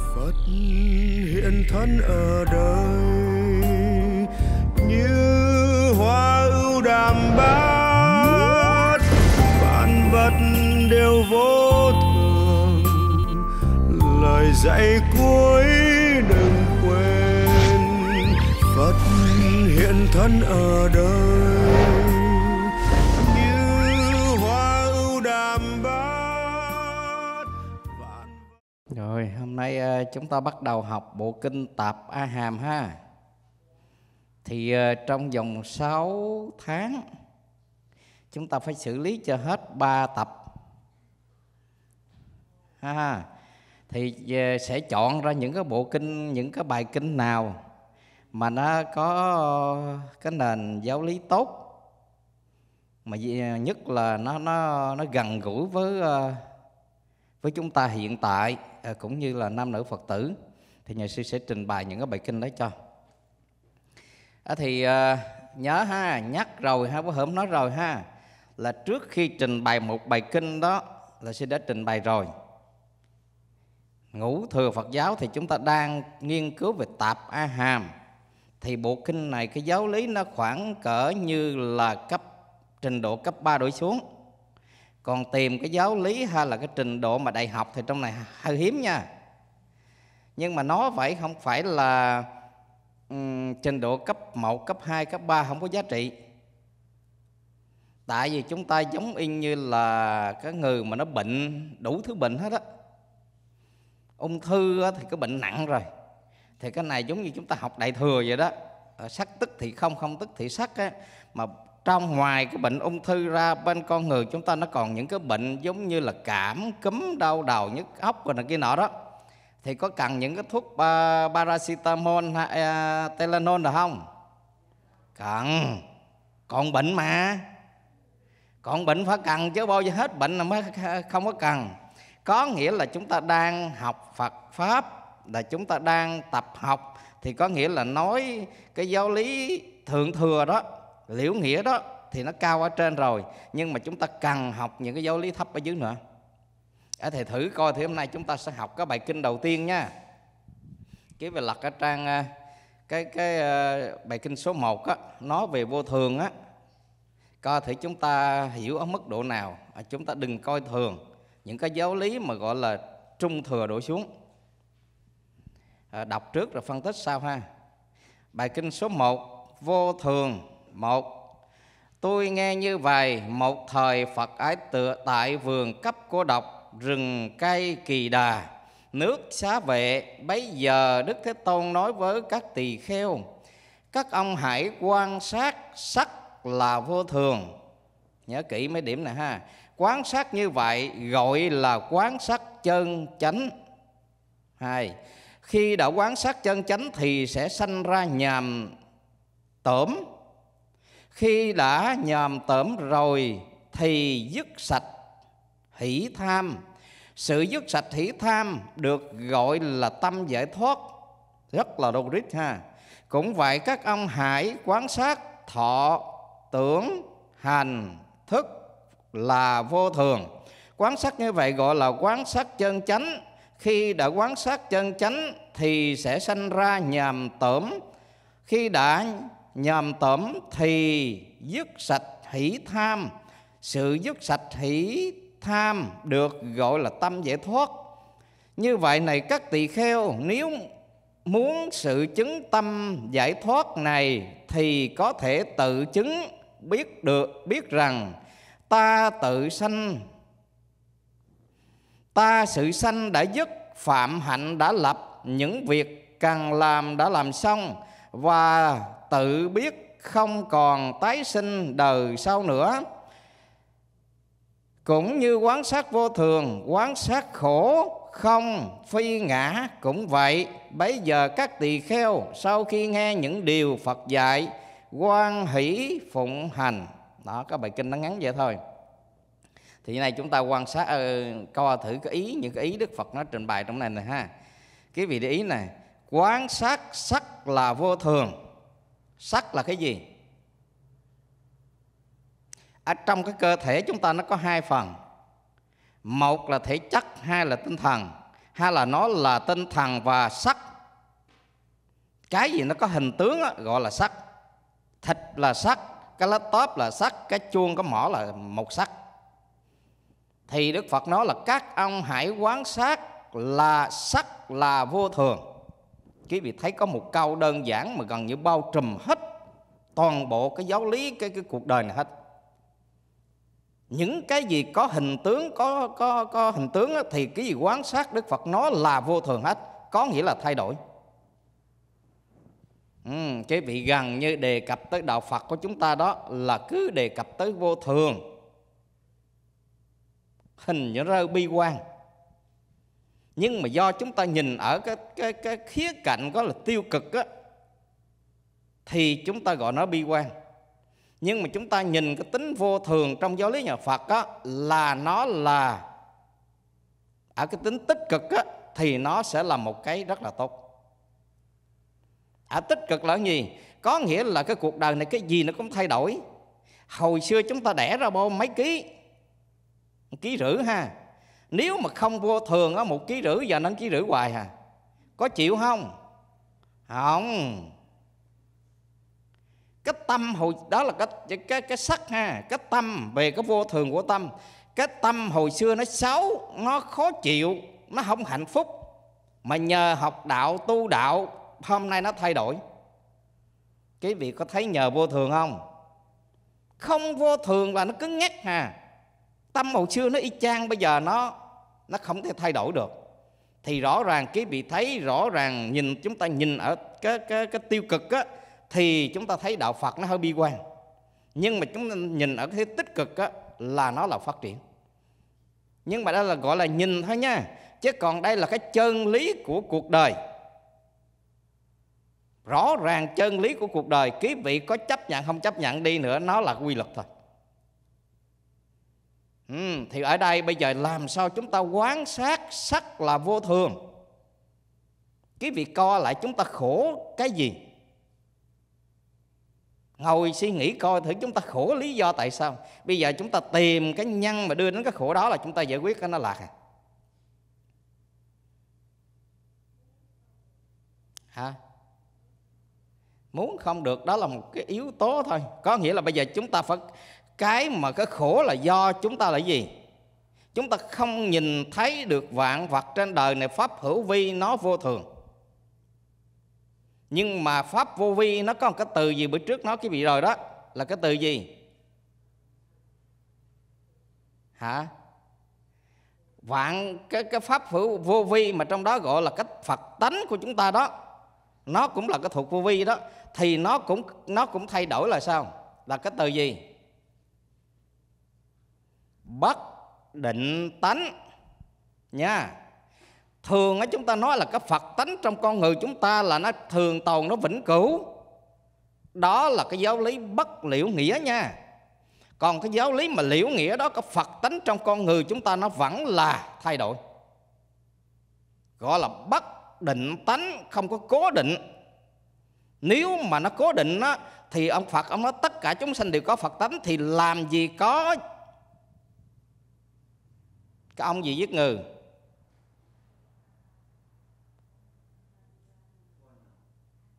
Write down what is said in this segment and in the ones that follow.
Phật hiện thân ở đời như hoa ưu đàm bát. Vạn vật đều vô thường, lời dạy cuối đừng quên. Phật hiện thân ở đời Rồi, hôm nay ờ, chúng ta bắt đầu học bộ kinh Tạp A Hàm ha. Thì ờ, trong vòng 6 tháng chúng ta phải xử lý cho hết 3 tập. Ha. Thì ờ, sẽ chọn ra những cái bộ kinh, những cái bài kinh nào mà nó có cái nền giáo lý tốt mà nhất là nó nó nó gần gũi với với chúng ta hiện tại Ờ, cũng như là nam nữ Phật tử thì nhà sư sẽ trình bày những cái bài kinh đó cho. À, thì à, nhớ ha, nhắc rồi ha, bữa hôm nói rồi ha là trước khi trình bày một bài kinh đó là sư đã trình bày rồi. Ngũ thừa Phật giáo thì chúng ta đang nghiên cứu về tạp A Hàm thì bộ kinh này cái giáo lý nó khoảng cỡ như là cấp trình độ cấp 3 đổi xuống còn tìm cái giáo lý hay là cái trình độ mà đại học thì trong này hơi hiếm nha. Nhưng mà nó phải không phải là um, trình độ cấp 1, cấp 2, cấp 3 không có giá trị. Tại vì chúng ta giống y như là cái người mà nó bệnh đủ thứ bệnh hết á. Ung thư á thì cái bệnh nặng rồi. Thì cái này giống như chúng ta học đại thừa vậy đó. Ờ, sắc tức thì không không tức thì sắc á. Mà trong ngoài cái bệnh ung thư ra bên con người chúng ta nó còn những cái bệnh giống như là cảm cúm đau đầu nhức óc rồi này kia nọ đó. Thì có cần những cái thuốc paracetamol hay à, được không? Cần. Còn bệnh mà. Còn bệnh phải cần chứ bao giờ hết bệnh là mới không có cần. Có nghĩa là chúng ta đang học Phật pháp là chúng ta đang tập học thì có nghĩa là nói cái giáo lý thượng thừa đó liễu nghĩa đó thì nó cao ở trên rồi nhưng mà chúng ta cần học những cái giáo lý thấp ở dưới nữa. À, thầy thử coi thì hôm nay chúng ta sẽ học cái bài kinh đầu tiên nha. Cái về lật ở trang ờ, cái cái ờ, bài kinh số 1 á nói về vô thường á. Coi thử chúng ta hiểu ở mức độ nào à, chúng ta đừng coi thường những cái giáo lý mà gọi là trung thừa đổ xuống. À, đọc trước rồi phân tích sau ha. Bài kinh số 1 vô thường một, tôi nghe như vậy, một thời phật ái tựa tại vườn cấp cô độc, rừng cây kỳ đà. Nước xá vệ, bấy giờ đức thế tôn nói với các tỳ kheo, các ông hãy quan sát, sắc là vô thường. Nhớ kỹ mấy điểm này ha. Quán sát như vậy, gọi là quán sát chân chánh. Hai, khi đã quán sát chân chánh thì sẽ sanh ra nhàm tổm khi đã nhòm tởm rồi thì dứt sạch hỷ tham. Sự dứt sạch hỷ tham được gọi là tâm giải thoát, rất là đô rít ha. Cũng vậy các ông hãy quán sát thọ, tưởng, hành, thức là vô thường. Quán sát như vậy gọi là quán sát chân chánh. Khi đã quán sát chân chánh thì sẽ sanh ra nhàm tởm. Khi đã nhòm tởm thì dứt sạch hỷ tham. Sự dứt sạch hỷ tham được gọi là tâm giải thoát. Như vậy này, các tỳ kheo, nếu muốn sự chứng tâm giải thoát này thì có thể tự chứng biết được, biết rằng ta tự sanh, ta sự sanh đã dứt, phạm hạnh đã lập, những việc cần làm đã làm xong, và tự biết không còn tái sinh đời sau nữa. Cũng như quán sát vô thường quán sát khổ không phi ngã cũng vậy. Bấy giờ các tỳ kheo sau khi nghe những điều phật dạy quan hỷ phụng hành. Đó các bài kinh nó ngắn vậy thôi. Thì này chúng ta quan sát uh, coi thử cái ý những cái ý đức phật nó trình bày trong này này ha. Cái vị để ý này quán sát sắc là vô thường sắc là cái gì? Ở trong cái cơ thể chúng ta nó có hai phần. Một là thể chất hai là tinh thần. Hay là nó là tinh thần và sắc. Cái gì nó có hình tướng đó, gọi là sắc. Thịt là sắc cái laptop là sắc cái chuông cái mỏ là một sắc. Thì đức phật nói là các ông hãy quán sát là sắc là vô thường quý vị thấy có một câu đơn giản mà gần như bao trùm hết toàn bộ cái giáo lý cái cái cuộc đời này hết. Những cái gì có hình tướng có có có hình tướng thì cái gì quán sát Đức Phật nó là vô thường hết có nghĩa là thay đổi. Ừ, cái vị gần như đề cập tới đạo Phật của chúng ta đó là cứ đề cập tới vô thường. Hình như rơi bi quan nhưng mà do chúng ta nhìn ở cái cái cái khía cạnh có là tiêu cực á, thì chúng ta gọi nó bi quan. Nhưng mà chúng ta nhìn cái tính vô thường trong giáo lý nhà Phật á, là nó là, ở cái tính tích cực á, thì nó sẽ là một cái rất là tốt. Ở tích cực là gì? Có nghĩa là cái cuộc đời này cái gì nó cũng thay đổi. Hồi xưa chúng ta đẻ ra bao mấy ký? Một ký rưỡi ha nếu mà không vô thường á, một ký rưỡi giờ nó ký rưỡi hoài à. Có chịu không? Không. Cái tâm hồi đó là cái cái cái sắc ha. Cái tâm về cái vô thường của tâm. Cái tâm hồi xưa nó xấu, nó khó chịu, nó không hạnh phúc. Mà nhờ học đạo, tu đạo, hôm nay nó thay đổi. Cái vị có thấy nhờ vô thường không? Không vô thường là nó cứng ngắt hà. Tâm hồi xưa nó y chang, bây giờ nó nó không thể thay đổi được. Thì rõ ràng cái vị thấy rõ ràng nhìn chúng ta nhìn ở cái cái cái tiêu cực á thì chúng ta thấy đạo Phật nó hơi bi quan. Nhưng mà chúng ta nhìn ở cái tích cực á, là nó là phát triển. Nhưng mà đó là gọi là nhìn thôi nha. Chứ còn đây là cái chân lý của cuộc đời. Rõ ràng chân lý của cuộc đời quý vị có chấp nhận không chấp nhận đi nữa nó là quy luật thôi ừ, thì ở đây bây giờ làm sao chúng ta quán sát sắc là vô thường? Cái việc co lại chúng ta khổ cái gì? Ngồi suy nghĩ coi thử chúng ta khổ lý do tại sao. Bây giờ chúng ta tìm cái nhân mà đưa đến cái khổ đó là chúng ta giải quyết cái nó lạc à? Hả? Muốn không được đó là một cái yếu tố thôi. Có nghĩa là bây giờ chúng ta phải cái mà cái khổ là do chúng ta là gì? Chúng ta không nhìn thấy được vạn vật trên đời này pháp hữu vi nó vô thường. Nhưng mà pháp vô vi nó có một cái từ gì bữa trước nó cái bị rồi đó? Là cái từ gì? Hả? Vạn cái cái pháp hữu vô vi mà trong đó gọi là cái phật tánh của chúng ta đó, nó cũng là cái thuộc vô vi đó, thì nó cũng nó cũng thay đổi là sao? Là cái từ gì? Bất định tánh. Nha. Thường á, chúng ta nói là cái phật tánh trong con người chúng ta là nó thường tồn, nó vĩnh cửu. Đó là cái giáo lý bất liễu nghĩa nha. Còn cái giáo lý mà liễu nghĩa đó, cái phật tánh trong con người chúng ta nó vẫn là thay đổi. Gọi là bất định tánh, không có cố định. Nếu mà nó cố định á, thì ông phật ông nói tất cả chúng sanh đều có phật tánh, thì làm gì có cái ông gì giết người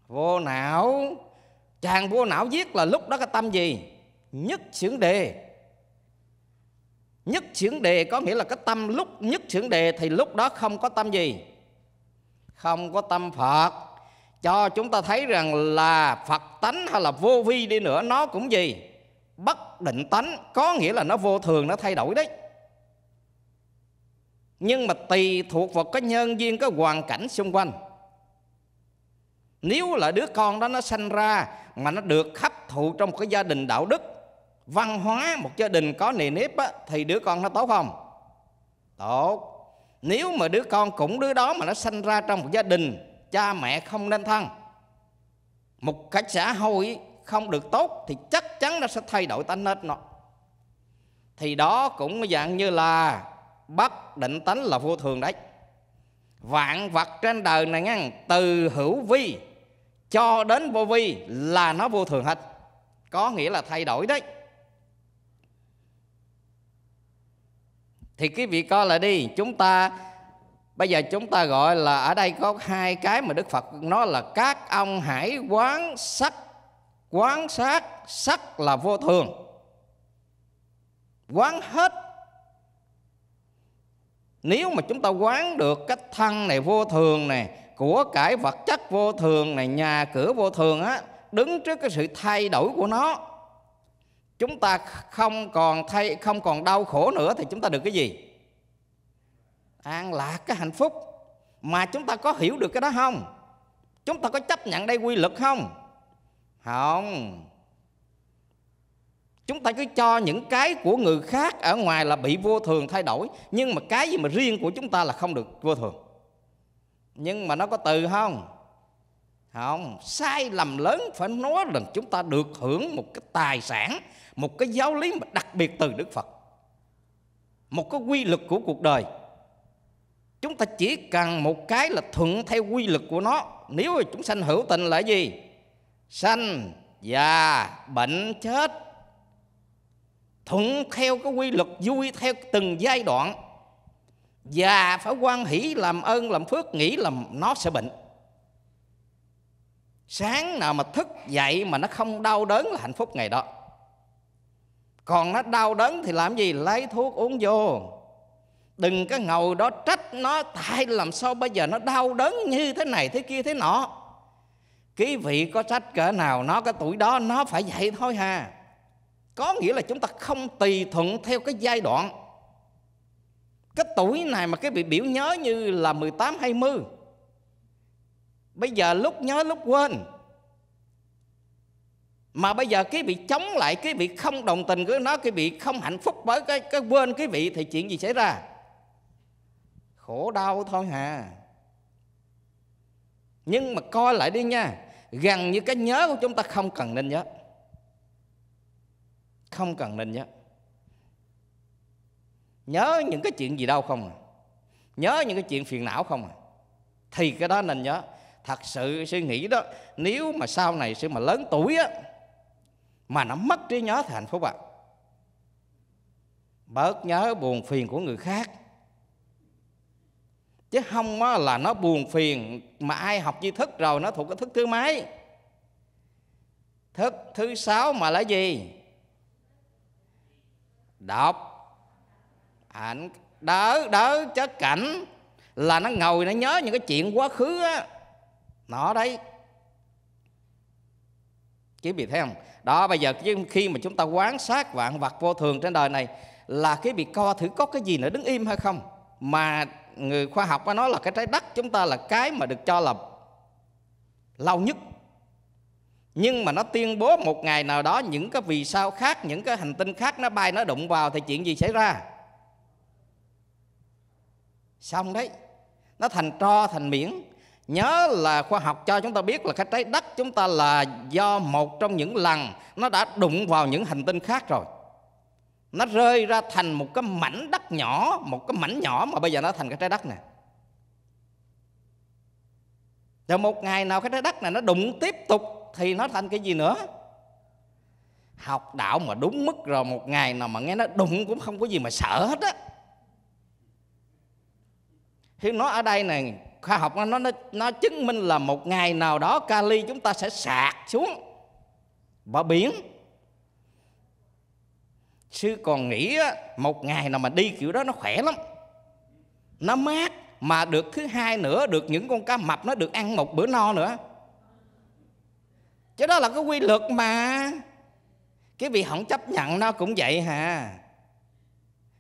vô não. Chàng vô não giết là lúc đó cái tâm gì? Nhất xưởng đề. Nhất xưởng đề có nghĩa là cái tâm lúc nhất xưởng đề thì lúc đó không có tâm gì? Không có tâm phật. Cho chúng ta thấy rằng là phật tánh hay là vô vi đi nữa, nó cũng gì? Bất định tánh. Có nghĩa là nó vô thường, nó thay đổi đấy nhưng mà tùy thuộc vào cái nhân duyên cái hoàn cảnh xung quanh. Nếu là đứa con đó nó sanh ra mà nó được hấp thụ trong một cái gia đình đạo đức văn hóa một gia đình có nề nếp á, thì đứa con nó tốt không? Tốt. Nếu mà đứa con cũng đứa đó mà nó sanh ra trong một gia đình cha mẹ không nên thân một cái xã hội không được tốt thì chắc chắn nó sẽ thay đổi tánh nết nó. Thì đó cũng dạng như là bất định tánh là vô thường đấy. Vạn vật trên đời này nghe từ hữu vi cho đến vô vi là nó vô thường hết. Có nghĩa là thay đổi đấy. Thì quý vị coi lại đi, chúng ta, bây giờ chúng ta gọi là ở đây có hai cái mà đức phật nói là các ông hãy quán sắc, quán sát, sắc là vô thường. Quán hết nếu mà chúng ta quán được cái thân này vô thường này, của cải vật chất vô thường này, nhà cửa vô thường á, đứng trước cái sự thay đổi của nó, chúng ta không còn thay, không còn đau khổ nữa thì chúng ta được cái gì? An lạc cái hạnh phúc. Mà chúng ta có hiểu được cái đó không? Chúng ta có chấp nhận đây quy luật không? Không chúng ta cứ cho những cái của người khác ở ngoài là bị vô thường thay đổi, nhưng mà cái gì mà riêng của chúng ta là không được vô thường. Nhưng mà nó có từ không? Không. Sai lầm lớn phải nói rằng chúng ta được hưởng một cái tài sản, một cái giáo lý mà đặc biệt từ đức phật. Một cái quy luật của cuộc đời. Chúng ta chỉ cần một cái là thuận theo quy luật của nó. Nếu mà chúng sanh hữu tình là gì? Sanh già, bệnh chết thuận theo cái quy luật vui theo từng giai đoạn và phải quan hỷ làm ơn, làm phước, nghĩ là nó sẽ bệnh. Sáng nào mà thức dậy mà nó không đau đớn là hạnh phúc ngày đó. Còn nó đau đớn thì làm gì? Lấy thuốc uống vô. Đừng có ngồi đó trách nó, tại làm sao bây giờ nó đau đớn như thế này thế kia thế nọ. Quý vị có trách cỡ nào, nó cái tuổi đó nó phải vậy thôi ha có nghĩa là chúng ta không tùy thuận theo cái giai đoạn. Cái tuổi này mà cái bị biểu nhớ như là 18 20 Bây giờ lúc nhớ, lúc quên. Mà bây giờ cái vị chống lại, cái vị không đồng tình với nó, cái vị không hạnh phúc với cái cái quên cái vị thì chuyện gì xảy ra? Khổ đau thôi hà. Nhưng mà coi lại đi nha, gần như cái nhớ của chúng ta không cần nên nhớ không cần nên nhớ. Nhớ những cái chuyện gì đâu không à? Nhớ những cái chuyện phiền não không à? Thì cái đó nên nhớ. Thật sự suy nghĩ đó, nếu mà sau này sự mà lớn tuổi á, mà nó mất trí nhớ thì hạnh phúc ạ. À. bớt nhớ buồn phiền của người khác. Chứ không là nó buồn phiền mà ai học tri thức rồi nó thuộc cái thức thứ mấy? Thức thứ sáu mà là gì? Đọc. Ảnh đỡ đỡ chất cảnh là nó ngồi, nó nhớ những cái chuyện quá khứ á. Nó đấy. Quý vị thấy không? Đó, bây giờ khi mà chúng ta quán sát vạn vật vô thường trên đời này là cái việc co thử có cái gì nữa, đứng im hay không? Mà người khoa học nói là cái trái đất, chúng ta là cái mà được cho là lâu nhất nhưng mà nó tuyên bố một ngày nào đó những cái vì sao khác, những cái hành tinh khác nó bay, nó đụng vào thì chuyện gì xảy ra? Xong đấy. Nó thành tro, thành miễn. Nhớ là khoa học cho chúng ta biết là cái trái đất chúng ta là do một trong những lần nó đã đụng vào những hành tinh khác rồi. Nó rơi ra thành một cái mảnh đất nhỏ, một cái mảnh nhỏ mà bây giờ nó thành cái trái đất này rồi một ngày nào cái trái đất này nó đụng tiếp tục thì nó thành cái gì nữa? Học đạo mà đúng mức rồi một ngày nào mà nghe nó đụng cũng không có gì mà sợ hết á. Thì nó ở đây này khoa học nó, nó nó chứng minh là một ngày nào đó kali chúng ta sẽ sạc xuống bờ biển sư còn nghĩ một ngày nào mà đi kiểu đó nó khỏe lắm. Nó mát mà được thứ hai nữa được những con cá mập nó được ăn một bữa no nữa chứ đó là cái quy luật mà. Cái vị không chấp nhận nó cũng vậy hà.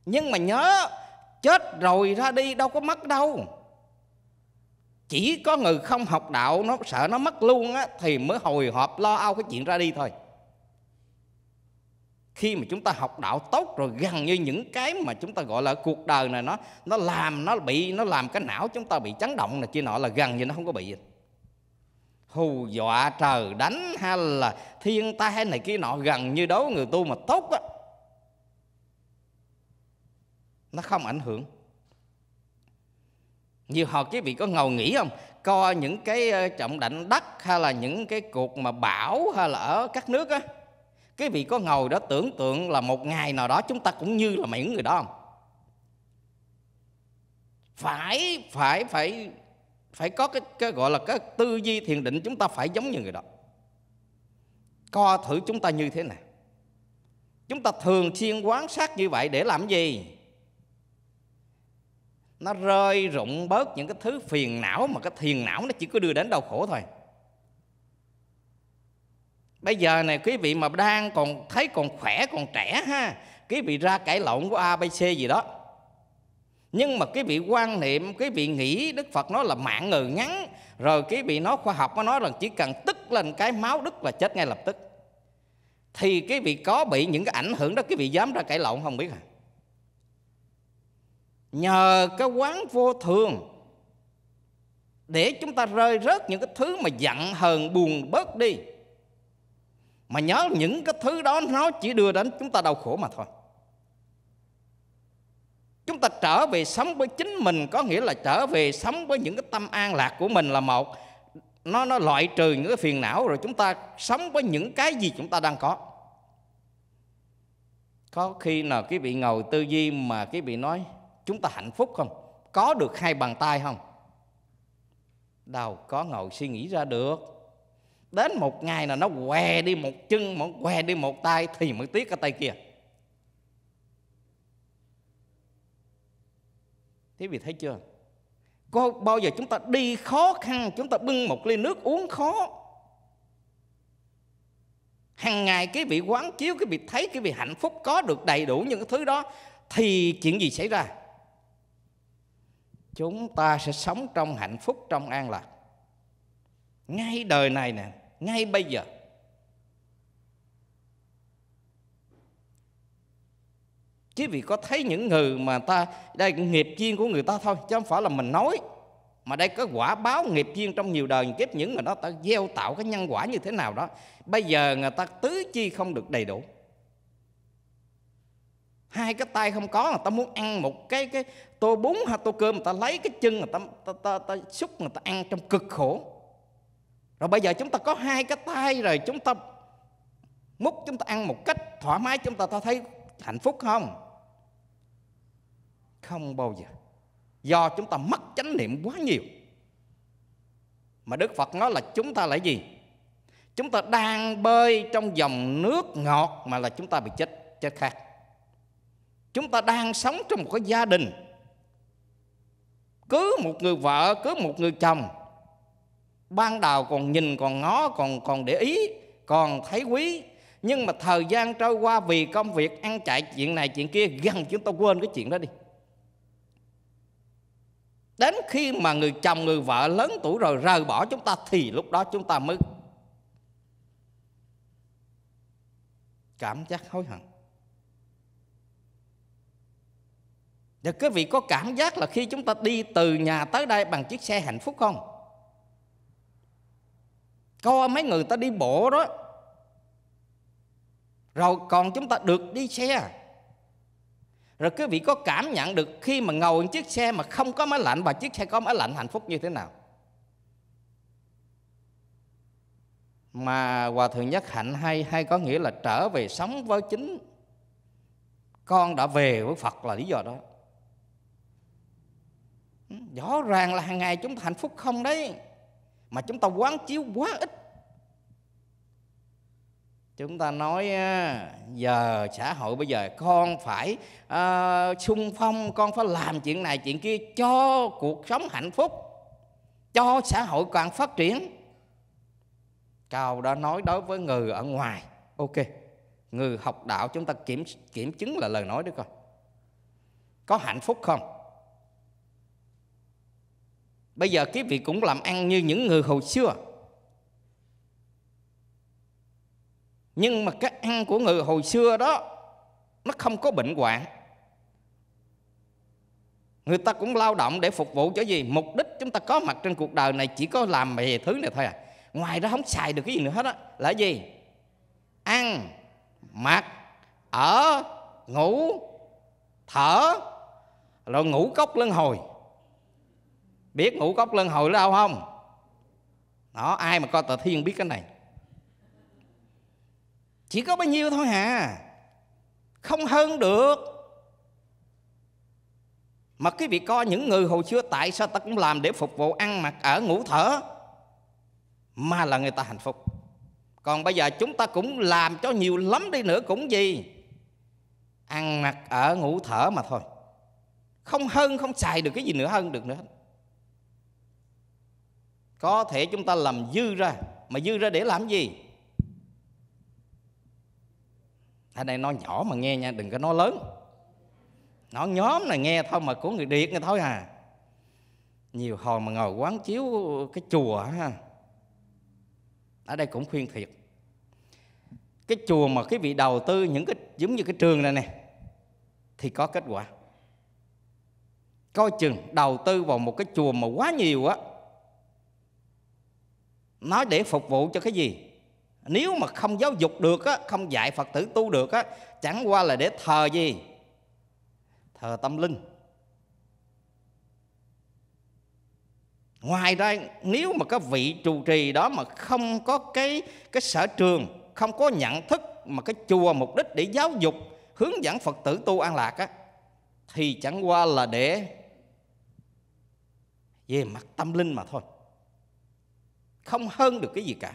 Nhưng mà nhớ, chết rồi ra đi đâu có mất đâu. Chỉ có người không học đạo, nó sợ nó mất luôn á, thì mới hồi hộp lo âu cái chuyện ra đi thôi. Khi mà chúng ta học đạo tốt rồi, gần như những cái mà chúng ta gọi là cuộc đời này nó nó làm, nó bị, nó làm cái não chúng ta bị chấn động là kia nọ là gần như nó không có bị hù dọa trời, đánh hay là thiên tai này kia nọ, gần như đối người tu mà tốt á, nó không ảnh hưởng. Nhiều họ quý vị có ngầu nghĩ không? Coi những cái ờ, trọng đảnh đất hay là những cái cuộc mà bão hay là ở các nước á cái vị có ngồi đó tưởng tượng là một ngày nào đó chúng ta cũng như là những người đó không? Phải phải phải phải có cái, cái gọi là cái tư duy thiền định chúng ta phải giống như người đó. Co thử chúng ta như thế nào chúng ta thường xuyên quán sát như vậy để làm gì? Nó rơi rụng bớt những cái thứ phiền não mà cái thiền não nó chỉ có đưa đến đau khổ thôi. Bây giờ này quý vị mà đang còn thấy còn khỏe còn trẻ ha quý vị ra cãi lộn của a b c gì đó nhưng mà quý vị quan niệm quý vị nghĩ đức phật nói là mạng người ngắn. Rồi quý vị nói khoa học, nó nói rằng chỉ cần tức lên cái máu đức là chết ngay lập tức. Thì quý vị có bị những cái ảnh hưởng đó quý vị dám ra cãi lộn không biết à nhờ cái quán vô thường để chúng ta rơi rớt những cái thứ mà giận, hờn, buồn, bớt đi. Mà nhớ những cái thứ đó nó chỉ đưa đến chúng ta đau khổ mà thôi chúng ta trở về sống với chính mình có nghĩa là trở về sống với những cái tâm an lạc của mình là một. Nó nó loại trừ những cái phiền não rồi chúng ta sống với những cái gì chúng ta đang có. Có khi nào quý vị ngồi tư duy mà quý vị nói chúng ta hạnh phúc không? Có được hai bàn tay không? Đâu có ngồi suy nghĩ ra được. Đến một ngày nào nó què đi một chân, một què đi một tay thì mới tiếc cái tay kia. Quý vị thấy chưa? Có bao giờ chúng ta đi khó khăn, chúng ta bưng một ly nước uống khó? Hàng ngày cái vị quán chiếu, cái vị thấy, cái vị hạnh phúc có được đầy đủ những cái thứ đó, thì chuyện gì xảy ra? Chúng ta sẽ sống trong hạnh phúc, trong an lạc. Ngay đời này nè, ngay bây giờ chứ vì có thấy những người mà ta đây nghiệp duyên của người ta thôi chứ không phải là mình nói. Mà đây có quả báo nghiệp duyên trong nhiều đời kiếp những người đó ta gieo tạo cái nhân quả như thế nào đó. Bây giờ người ta tứ chi không được đầy đủ. Hai cái tay không có người ta muốn ăn một cái cái tô bún hay tô cơm người ta lấy cái chân người ta ta, ta, ta xúc người ta ăn trong cực khổ. Rồi bây giờ chúng ta có hai cái tay rồi chúng ta múc chúng ta ăn một cách thoải mái chúng ta ta thấy hạnh phúc không? Không bao giờ. Do chúng ta mất chánh niệm quá nhiều. Mà đức phật nói là chúng ta là gì? Chúng ta đang bơi trong dòng nước ngọt mà là chúng ta bị chết chết khát chúng ta đang sống trong một cái gia đình. Cứ một người vợ, cứ một người chồng. Ban đầu còn nhìn, còn ngó, còn còn để ý, còn thấy quý. Nhưng mà thời gian trôi qua vì công việc, ăn chạy chuyện này, chuyện kia, gần chúng ta quên cái chuyện đó đi đến khi mà người chồng, người vợ lớn tuổi rồi rời bỏ chúng ta thì lúc đó chúng ta mới cảm giác hối hận. Và quý vị có cảm giác là khi chúng ta đi từ nhà tới đây bằng chiếc xe hạnh phúc không? Coi mấy người ta đi bộ đó. Rồi còn chúng ta được đi xe. Rồi quý vị có cảm nhận được khi mà ngồi chiếc xe mà không có máy lạnh Và chiếc xe có máy lạnh hạnh phúc như thế nào? Mà Hòa Thượng Nhất Hạnh hay hay có nghĩa là trở về sống với chính Con đã về với Phật là lý do đó rõ ràng là hàng ngày chúng ta hạnh phúc không đấy, mà chúng ta quán chiếu quá ít chúng ta nói giờ xã hội bây giờ con phải uh, sung phong con phải làm chuyện này chuyện kia cho cuộc sống hạnh phúc cho xã hội càng phát triển. Cao đã nói đối với người ở ngoài. Ok người học đạo chúng ta kiểm kiểm chứng là lời nói đấy con có hạnh phúc không? Bây giờ quý vị cũng làm ăn như những người hồi xưa. Nhưng mà cái ăn của người hồi xưa đó, Nó không có bệnh hoạn. Người ta cũng lao động để phục vụ cho gì? Mục đích chúng ta có mặt trên cuộc đời này Chỉ có làm về thứ này thôi à. Ngoài ra không xài được cái gì nữa hết á. Là gì? Ăn, Mặc, Ở, Ngủ, Thở, Rồi ngủ cốc lưng hồi. Biết ngủ cốc lân hồi đâu không? Đó, ai mà coi tờ thiên biết cái này? Chỉ có bao nhiêu thôi hà không hơn được. Mà quý vị coi, những người hồi xưa tại sao ta cũng làm để phục vụ ăn mặc, ở ngủ thở? Mà là người ta hạnh phúc. Còn bây giờ chúng ta cũng làm cho nhiều lắm đi nữa cũng gì? Ăn mặc ở ngủ thở mà thôi. Không hơn, không xài được cái gì nữa, hơn được nữa. Có thể chúng ta làm dư ra. Mà dư ra để làm gì? Ở đây nói nhỏ mà nghe nha, đừng có nói lớn. Nó nhóm này nghe thôi mà của người điệt nghe thôi à. Nhiều hồi mà ngồi quán chiếu cái chùa ha. Ở đây cũng khuyên thiệt. Cái chùa mà cái vị đầu tư những cái, giống như cái trường này nè, thì có kết quả. Coi chừng đầu tư vào một cái chùa mà quá nhiều á nói để phục vụ cho cái gì? Nếu mà không giáo dục được á, không dạy phật tử tu được á, chẳng qua là để thờ gì? Thờ tâm linh. Ngoài ra, nếu mà các vị trụ trì đó mà không có cái cái sở trường, không có nhận thức mà cái chùa mục đích để giáo dục, hướng dẫn phật tử tu an lạc á, thì chẳng qua là để về mặt tâm linh mà thôi. Không hơn được cái gì cả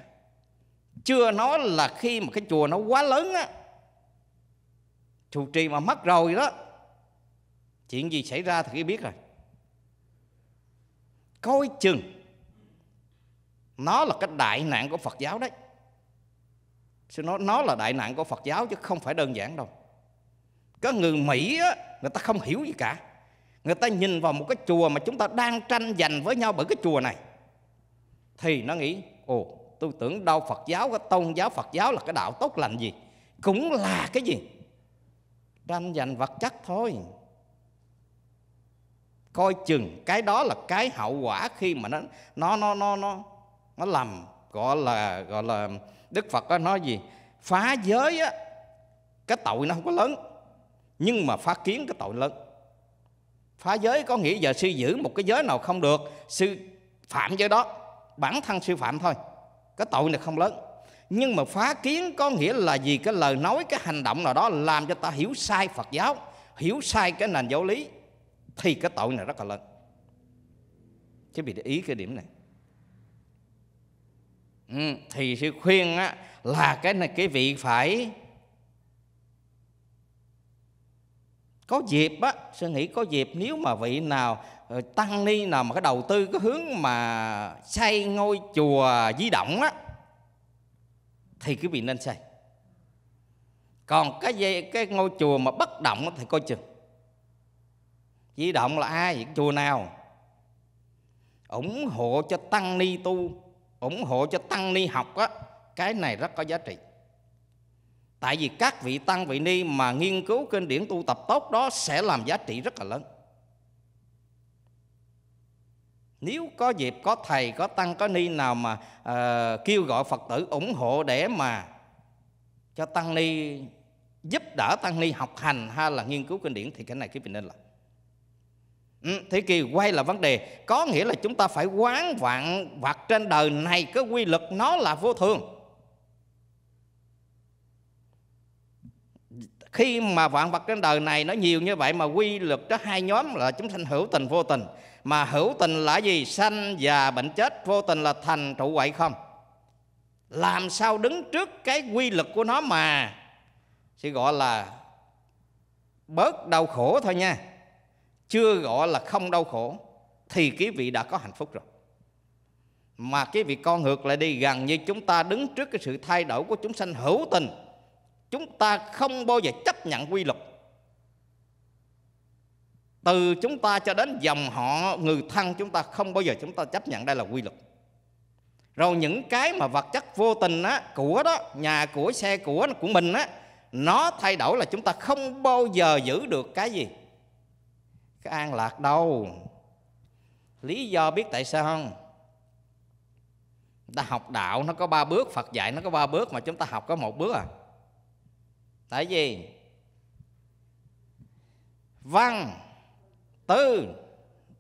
chưa nói là khi mà cái chùa nó quá lớn á trụ trì mà mất rồi đó chuyện gì xảy ra thì khi biết rồi coi chừng nó là cái đại nạn của phật giáo đấy Sư nói nó là đại nạn của Phật giáo chứ không phải đơn giản đâu. Có người Mỹ á, người ta không hiểu gì cả. Người ta nhìn vào một cái chùa mà chúng ta đang tranh giành với nhau bởi cái chùa này. Thì nó nghĩ, ồ tôi tưởng đâu Phật giáo, cái tôn giáo Phật giáo là cái đạo tốt lành gì. Cũng là cái gì? Tranh giành vật chất thôi. Coi chừng cái đó là cái hậu quả khi mà nó nó nó nó nó nó làm gọi là gọi là đức phật có nói gì phá giới á cái tội nó không có lớn nhưng mà phá kiến cái tội lớn phá giới có nghĩa giờ sư giữ một cái giới nào không được sư phạm giới đó bản thân sư phạm thôi cái tội này không lớn. Nhưng mà phá kiến có nghĩa là gì? Cái lời nói cái hành động nào đó làm cho ta hiểu sai phật giáo hiểu sai cái nền giáo lý thì cái tội này rất là lớn. Chứ bị để ý cái điểm này. Ừ, thì sư khuyên á, là cái này cái vị phải có dịp á sư nghĩ có dịp nếu mà vị nào Ờ, tăng ni nào mà cái đầu tư cái hướng mà xây ngôi chùa di động á thì quý vị nên xây. Còn cái dây, cái ngôi chùa mà bất động thì coi chừng. Di động là ai? Chùa nào? Ủng hộ cho tăng ni tu ủng hộ cho tăng ni học á cái này rất có giá trị. Tại vì các vị tăng vị ni mà nghiên cứu kinh điển tu tập tốt đó sẽ làm giá trị rất là lớn nếu có dịp có thầy có tăng có ni nào mà uh, kêu gọi phật tử ủng hộ để mà cho tăng ni giúp đỡ tăng ni học hành hay là nghiên cứu kinh điển thì cái này quý vị nên làm. Ừ, thế kỳ quay là vấn đề có nghĩa là chúng ta phải quán vạn vật trên đời này cái quy luật nó là vô thường. Khi mà vạn vật trên đời này nó nhiều như vậy mà quy luật cho hai nhóm là chúng sanh hữu tình vô tình mà hữu tình là gì? Sanh và bệnh chết, vô tình là thành trụ quậy không? Làm sao đứng trước cái quy luật của nó mà sẽ gọi là bớt đau khổ thôi nha. Chưa gọi là không đau khổ, thì quý vị đã có hạnh phúc rồi. Mà cái vị con ngược lại đi, gần như chúng ta đứng trước cái sự thay đổi của chúng sanh hữu tình, chúng ta không bao giờ chấp nhận quy luật từ chúng ta cho đến dòng họ người thân chúng ta không bao giờ chúng ta chấp nhận đây là quy luật. Rồi những cái mà vật chất vô tình á của đó nhà của xe của của mình á nó thay đổi là chúng ta không bao giờ giữ được cái gì? Cái an lạc đâu? Lý do biết tại sao không? Ta học đạo nó có ba bước phật dạy nó có ba bước mà chúng ta học có một bước à. Tại vì, văn tư.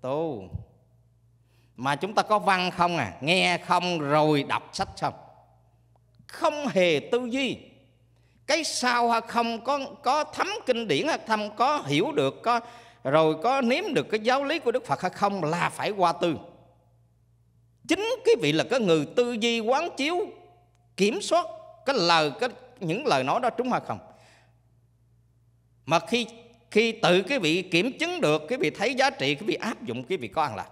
Tu mà chúng ta có văn không à? Nghe không rồi đọc sách xong không hề tư duy. Cái sao không có có thấm kinh điển hay không có hiểu được, có, rồi có nếm được cái giáo lý của đức phật hay không là phải qua tư. Chính cái vị là cái người tư duy, quán chiếu, kiểm soát cái lời, cái, những lời nói đó trúng hay không? Mà khi khi tự cái vị kiểm chứng được, cái vị thấy giá trị, cái vị áp dụng, cái vị có an lạc.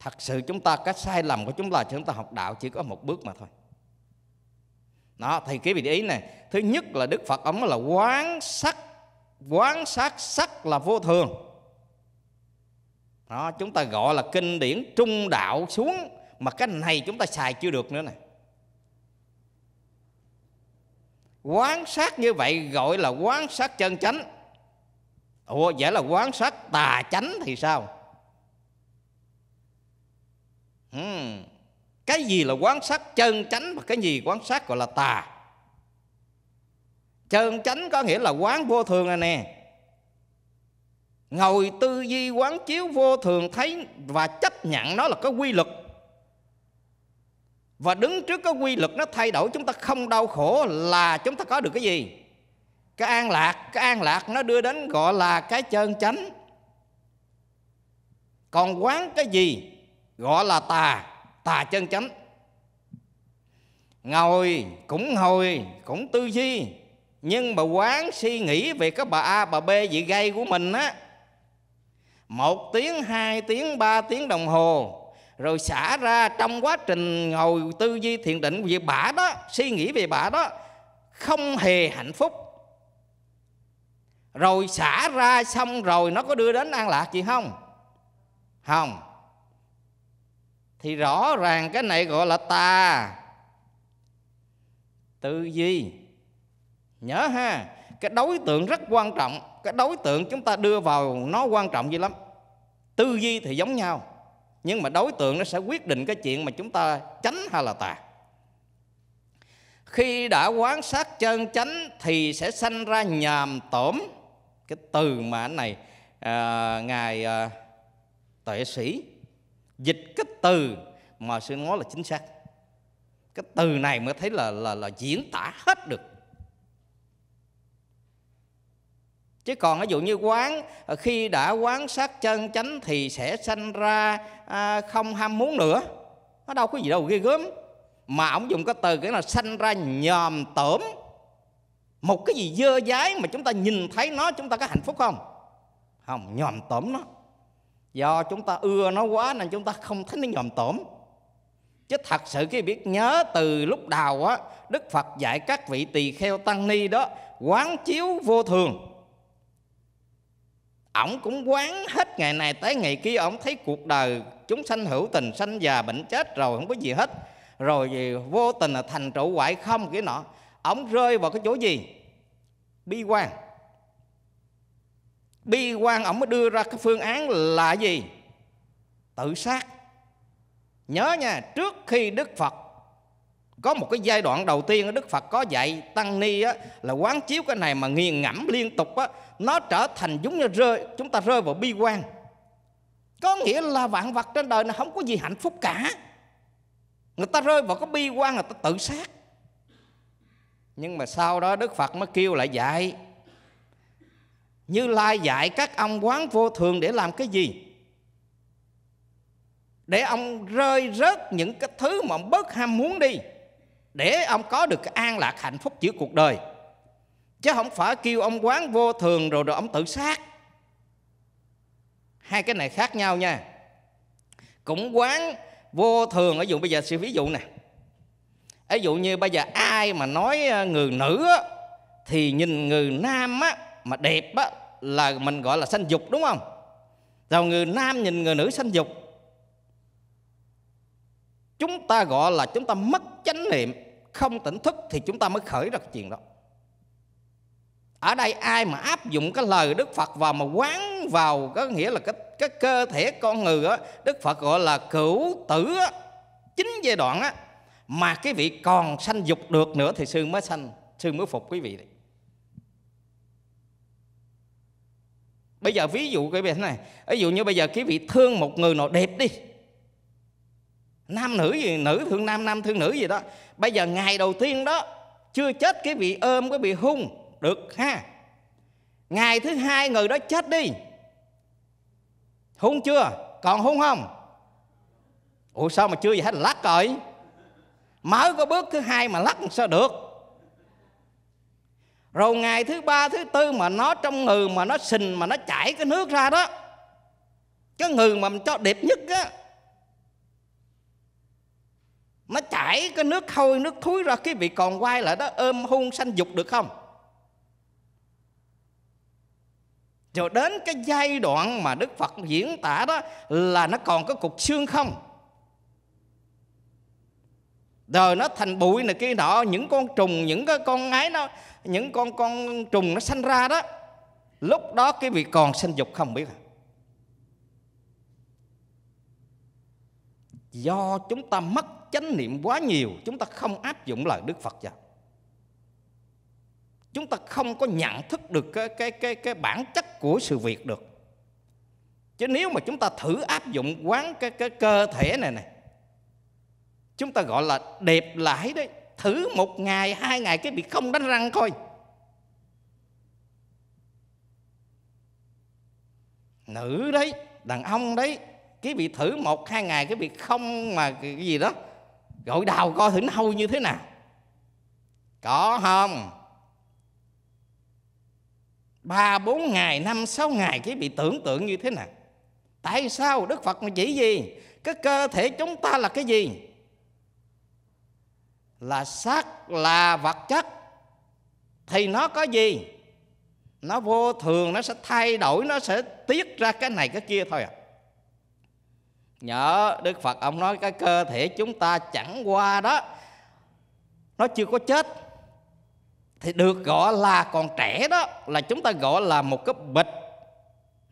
Thật sự chúng ta cái sai lầm của chúng ta chúng ta học đạo chỉ có một bước mà thôi. Đó, thì cái vị ý này, thứ nhất là đức phật ông là quán sắc, quán sát sắc là vô thường. Đó, chúng ta gọi là kinh điển trung đạo xuống, mà cái này chúng ta xài chưa được nữa này. Quán sát như vậy gọi là quán sát chân chánh. Ủa, vậy là quán sát tà chánh thì sao? Hmm. cái gì là quán sát chân chánh và cái gì quán sát gọi là tà? Chân chánh có nghĩa là quán vô thường này nè. Ngồi tư duy quán chiếu vô thường thấy và chấp nhận nó là có quy luật và đứng trước cái quy luật nó thay đổi, chúng ta không đau khổ là chúng ta có được cái gì? Cái an lạc, cái an lạc nó đưa đến gọi là cái chân chánh. Còn quán cái gì gọi là tà tà chân chánh? Ngồi cũng ngồi, cũng tư duy. Nhưng mà quán suy nghĩ về các bà a, bà b, vị gây của mình á, một tiếng, hai tiếng, ba tiếng đồng hồ rồi xả ra trong quá trình ngồi tư duy thiền định về bả đó, suy nghĩ về bả đó, không hề hạnh phúc. Rồi xả ra xong rồi nó có đưa đến an lạc gì không? Không. Thì rõ ràng cái này gọi là tà. Tư duy. Nhớ ha, cái đối tượng rất quan trọng. Cái đối tượng chúng ta đưa vào nó quan trọng gì lắm. Tư duy thì giống nhau nhưng mà đối tượng nó sẽ quyết định cái chuyện mà chúng ta tránh hay là tà. Khi đã quán sát chân chánh thì sẽ sanh ra nhàm tổm. Cái từ mà anh này à, ngài à, tuệ sĩ dịch cái từ mà sư nói là chính xác. Cái từ này mới thấy là là là diễn tả hết được. Chứ còn ví dụ như quán ờ, khi đã quán sát chân chánh thì sẽ sanh ra à, không ham muốn nữa. Nó đâu có gì đâu ghê gớm. Mà ông dùng cái từ cái là sanh ra nhòm tởm. Một cái gì dơ dái mà chúng ta nhìn thấy nó chúng ta có hạnh phúc không? Không nhòm tởm nó. Do chúng ta ưa nó quá nên chúng ta không thấy nó nhòm tởm. Chứ thật sự cái biết nhớ từ lúc đầu á đức phật dạy các vị tỳ kheo tăng ni đó quán chiếu vô thường ổng cũng quán hết ngày này tới ngày kia. Ổng thấy cuộc đời chúng sanh hữu tình, sanh già bệnh chết rồi không có gì hết. Rồi gì vô tình là thành trụ hoại không cái nọ. Ổng rơi vào cái chỗ gì? Bi quan. Bi quan ổng mới đưa ra cái phương án là gì? Tự sát. Nhớ nha, trước khi đức phật có một cái giai đoạn đầu tiên đức phật có dạy tăng ni á, là quán chiếu cái này mà nghiền ngẫm liên tục á, nó trở thành giống như rơi chúng ta rơi vào bi quan. Có nghĩa là vạn vật trên đời này không có gì hạnh phúc cả. Người ta rơi vào cái bi quan người ta tự sát. Nhưng mà sau đó đức phật mới kêu lại dạy như lai dạy các ông quán vô thường để làm cái gì? Để ông rơi rớt những cái thứ mà ông bớt ham muốn đi để ông có được cái an lạc hạnh phúc giữa cuộc đời. Chứ không phải kêu ông quán vô thường rồi rồi ông tự sát. Hai cái này khác nhau nha. Cũng quán vô thường ở dụ bây giờ sẽ ví dụ nè. Ví dụ như bây giờ ai mà nói ờ, người nữ á, thì nhìn người nam á, mà đẹp á, là mình gọi là sanh dục đúng không? Rồi người nam nhìn người nữ sanh dục chúng ta gọi là chúng ta mất chánh niệm không tỉnh thức thì chúng ta mới khởi ra cái chuyện đó ở đây ai mà áp dụng cái lời Đức Phật vào mà quán vào có nghĩa là cái cái cơ thể con người á Đức Phật gọi là cửu tử á, chính giai đoạn á mà cái vị còn sanh dục được nữa thì sư mới sanh sư mới phục quý vị đấy. Bây giờ ví dụ cái việc này Ví dụ như bây giờ cái vị thương một người nào đẹp đi Nam nữ gì Nữ thương nam, nam thương nữ gì đó. Bây giờ ngày đầu tiên đó Chưa chết cái vị ôm cái vị hung được ha. Ngày thứ hai người đó chết đi. Hung chưa? Còn hung không? Ủa sao mà chưa vậy? Hết lắc rồi. Mới có bước thứ hai mà lắc sao được? Rồi ngày thứ ba thứ tư mà nó trong ngừ mà nó sình mà nó chảy cái nước ra đó. Cái ngừ mà mình cho đẹp nhất á nó chảy cái nước hôi, nước thúi ra, cái vị còn quay lại đó, ôm hôn sanh dục được không? Rồi đến cái giai đoạn mà đức phật diễn tả đó là nó còn có cục xương không? Rồi nó thành bụi này kia nọ, những con trùng, những cái con ái nó, những con con trùng nó sanh ra đó. Lúc đó cái vị còn sinh dục không biết à? Do chúng ta mất chánh niệm quá nhiều, chúng ta không áp dụng lời đức phật vào. Chúng ta không có nhận thức được cái cái cái cái bản chất của sự việc được. Chứ nếu mà chúng ta thử áp dụng quán cái cái cơ thể này này, chúng ta gọi là đẹp lại đấy. Thử một ngày, hai ngày cái bị không đánh răng coi nữ đấy, đàn ông đấy cái bị thử một, hai ngày cái việc không mà cái gì đó. Gọi đào coi thử nó hôi như thế nào? Có không? Ba, bốn ngày, năm, sáu ngày cái bị tưởng tượng như thế nào? Tại sao đức phật mà chỉ gì? Cái cơ thể chúng ta là cái gì? Là sắc là vật chất. Thì nó có gì? Nó vô thường, nó sẽ thay đổi, nó sẽ tiết ra cái này, cái kia thôi à nhớ, đức phật ông nói cái cơ thể chúng ta chẳng qua đó, nó chưa có chết. Thì được gọi là còn trẻ đó, là chúng ta gọi là một cái bịch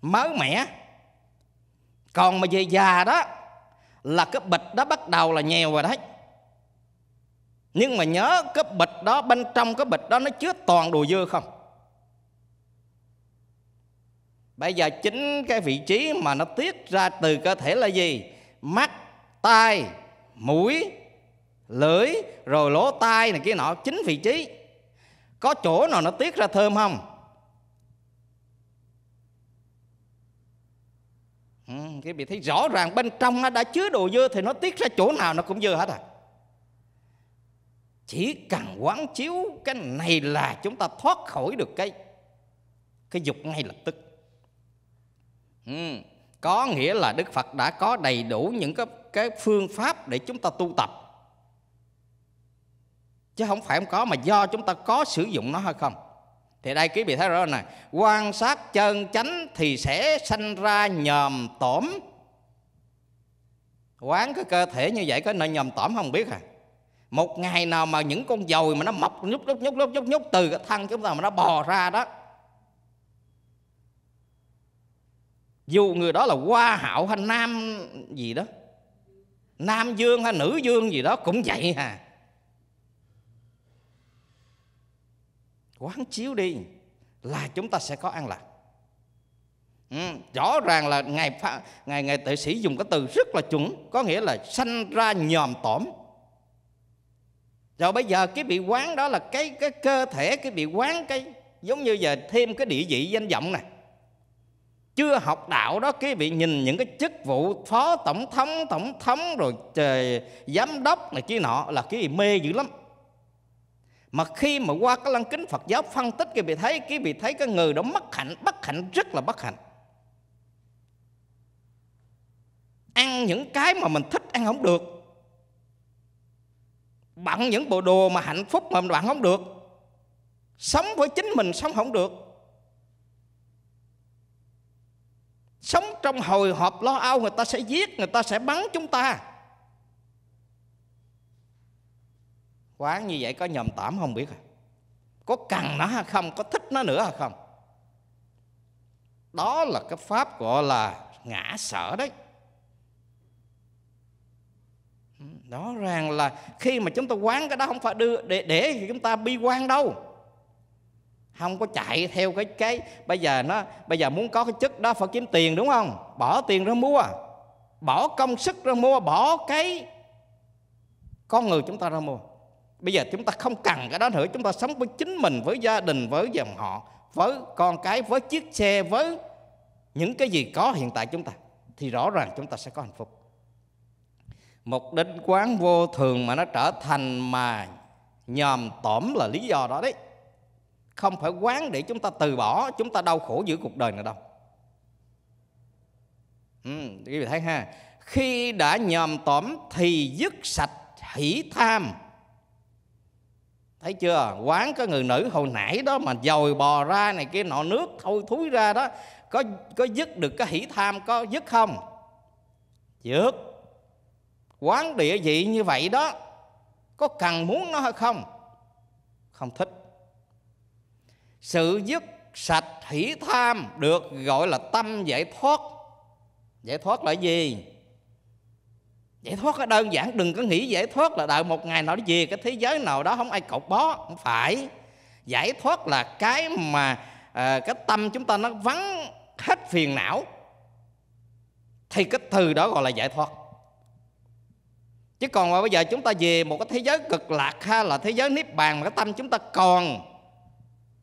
mới mẻ. Còn mà về già đó, là cái bịch đó bắt đầu là nhèo rồi đấy. Nhưng mà nhớ cái bịch đó, bên trong cái bịch đó nó chứa toàn đồ dơ không? Bây giờ chính cái vị trí mà nó tiết ra từ cơ thể là gì? Mắt tai mũi lưỡi rồi lỗ tai này kia nọ chính vị trí. Có chỗ nào nó tiết ra thơm không? Ừ, cái vị thấy rõ ràng bên trong nó đã chứa đồ dơ thì nó tiết ra chỗ nào nó cũng dơ hết à. Chỉ cần quán chiếu cái này là chúng ta thoát khỏi được cái cái dục ngay lập tức ừ. có nghĩa là đức phật đã có đầy đủ những cái cái phương pháp để chúng ta tu tập. Chứ không phải không có, mà do chúng ta có sử dụng nó hay không. Thì đây quý vị thấy rõ này quan sát chân chánh thì sẽ sanh ra nhòm tổm. Quán cái cơ thể như vậy có nơi nhòm tổm không biết à một ngày nào mà những con dồi mà nó mọc nhúc nhúc nhúc nhúc nhúc nhúc, từ cái thân chúng ta mà nó bò ra đó dù người đó là hoa hạo hay nam gì đó nam dương hay nữ dương gì đó cũng vậy à quán chiếu đi là chúng ta sẽ có an lạc. Ừ, rõ ràng là ngài ngài ngài tự sĩ dùng cái từ rất là chuẩn có nghĩa là sanh ra nhòm tổm. Rồi bây giờ cái bị quán đó là cái cái cơ thể cái bị quán cái giống như giờ thêm cái địa vị danh vọng này chưa học đạo đó quý vị nhìn những cái chức vụ phó tổng thống tổng thống rồi trời, giám đốc này kia nọ là quý vị mê dữ lắm. Mà khi mà qua cái lăng kính Phật giáo phân tích quý vị thấy quý vị thấy cái người đó mất hạnh bất hạnh rất là bất hạnh. Ăn những cái mà mình thích ăn không được. Bận những bộ đồ mà hạnh phúc mà bạn không được. Sống với chính mình sống không được. Sống trong hồi hộp lo âu, người ta sẽ giết, người ta sẽ bắn chúng ta. Quán như vậy có nhầm tảm không biết à? Có cần nó hay không? Có thích nó nữa hay không? Đó là cái pháp gọi là ngã sợ đấy. Rõ ràng là khi mà chúng ta quán cái đó không phải đưa, để để chúng ta bi quan đâu không có chạy theo cái cái, bây giờ nó, bây giờ muốn có cái chức đó phải kiếm tiền đúng không? Bỏ tiền ra mua. Bỏ công sức ra mua, bỏ cái, con người chúng ta ra mua. Bây giờ chúng ta không cần cái đó nữa, chúng ta sống với chính mình, với gia đình, với dòng họ, với con cái, với chiếc xe, với những cái gì có hiện tại chúng ta, thì rõ ràng chúng ta sẽ có hạnh phúc. Một đích quán vô thường mà nó trở thành mà nhòm tổm là lý do đó đấy không phải quán để chúng ta từ bỏ chúng ta đau khổ giữa cuộc đời này đâu. Ừ, quý vị thấy ha? Khi đã nhòm tóm thì dứt sạch hỷ tham. Thấy chưa? Quán có người nữ hồi nãy đó mà dồi bò ra này kia nọ nước thôi thúi ra đó có có dứt được cái hỷ tham có dứt không? Dứt. Quán địa vị như vậy đó có cần muốn nó hay không? Không thích sự dứt sạch hỷ tham được gọi là tâm giải thoát. Giải thoát là gì? Giải thoát nó đơn giản đừng có nghĩ giải thoát là đợi một ngày nào đó về cái thế giới nào đó không ai cột bó không phải. Giải thoát là cái mà à, cái tâm chúng ta nó vắng hết phiền não. Thì cái từ đó gọi là giải thoát. Chứ còn mà bây giờ chúng ta về một cái thế giới cực lạc hay là thế giới niết bàn mà cái tâm chúng ta còn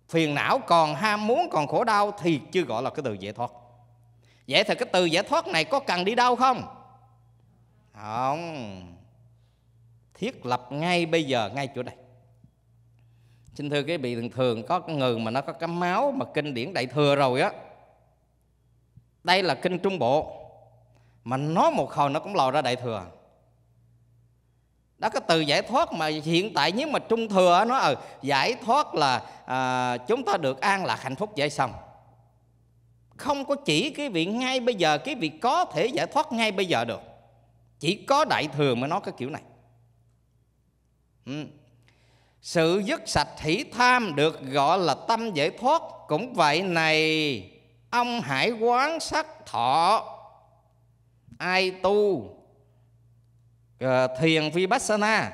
phiền não, còn ham muốn, còn khổ đau thì chưa gọi là cái từ giải thoát. Vậy thì cái từ giải thoát này có cần đi đâu không? Không. Thiết lập ngay bây giờ, ngay chỗ đây. Xin thưa quý vị, thường thường có người mà nó có cái máu mà kinh điển đại thừa rồi á. Đây là kinh trung bộ, mà nói một hồi nó cũng lòi ra đại thừa đó cái từ giải thoát mà hiện tại nếu mà trung thừa nó ừ, ờ, giải thoát là à, chúng ta được an lạc hạnh phúc giải xong không có chỉ cái việc ngay bây giờ cái việc có thể giải thoát ngay bây giờ được. Chỉ có đại thừa mới nói cái kiểu này. Ừ. sự dứt sạch hỷ tham được gọi là tâm giải thoát. Cũng vậy này ông hãy quán sắc thọ ai tu uh, thiền vipassana.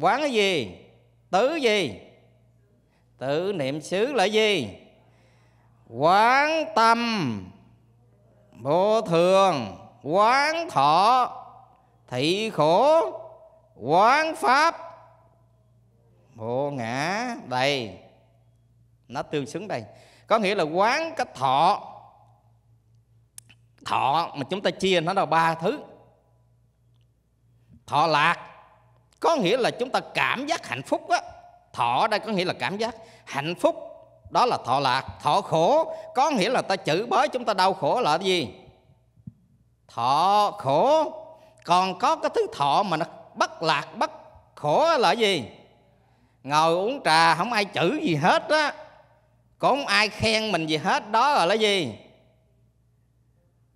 Quán cái gì? Tứ gì? Tự niệm xứ là gì? Quán tâm. Vô thường. Quán thọ. Thị khổ. Quán pháp. Vô ngã. Đây. Nó tương xứng đây. Có nghĩa là quán cái thọ. Thọ mà chúng ta chia nó là ba thứ thọ lạc. Có nghĩa là chúng ta cảm giác hạnh phúc á. Thọ đây có nghĩa là cảm giác hạnh phúc. Đó là thọ lạc, thọ khổ. Có nghĩa là ta chữ bới chúng ta đau khổ là cái gì? Thọ khổ. Còn có cái thứ thọ mà nó bất lạc, bất khổ là gì? Ngồi uống trà không ai chữ gì hết á. Cũng không ai khen mình gì hết, đó là cái gì?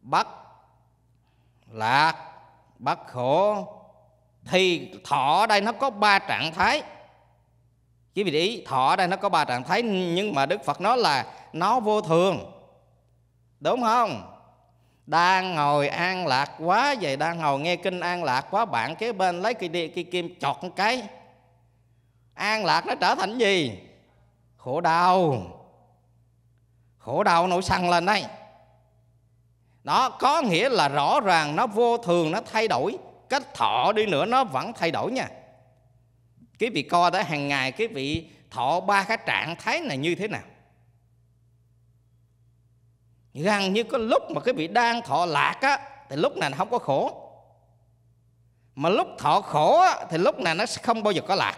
Bất lạc, bất khổ thì thọ ở đây nó có ba trạng thái. Quý vị ý thọ ở đây nó có ba trạng thái nhưng mà đức phật nói là nó vô thường. Đúng không? Đang ngồi an lạc quá vậy đang ngồi nghe kinh an lạc quá bạn kế bên lấy cây, đi, cây kim chọt một cái. An lạc nó trở thành gì? Khổ đau. Khổ đau nổi săn lên đây. Đó có nghĩa là rõ ràng nó vô thường nó thay đổi cách thọ đi nữa nó vẫn thay đổi nha. Quý vị coi đó hàng ngày quý vị thọ ba cái trạng thái này như thế nào? Gần như có lúc mà cái vị đang thọ lạc á thì lúc này nó không có khổ. Mà lúc thọ khổ á, thì lúc này nó không bao giờ có lạc.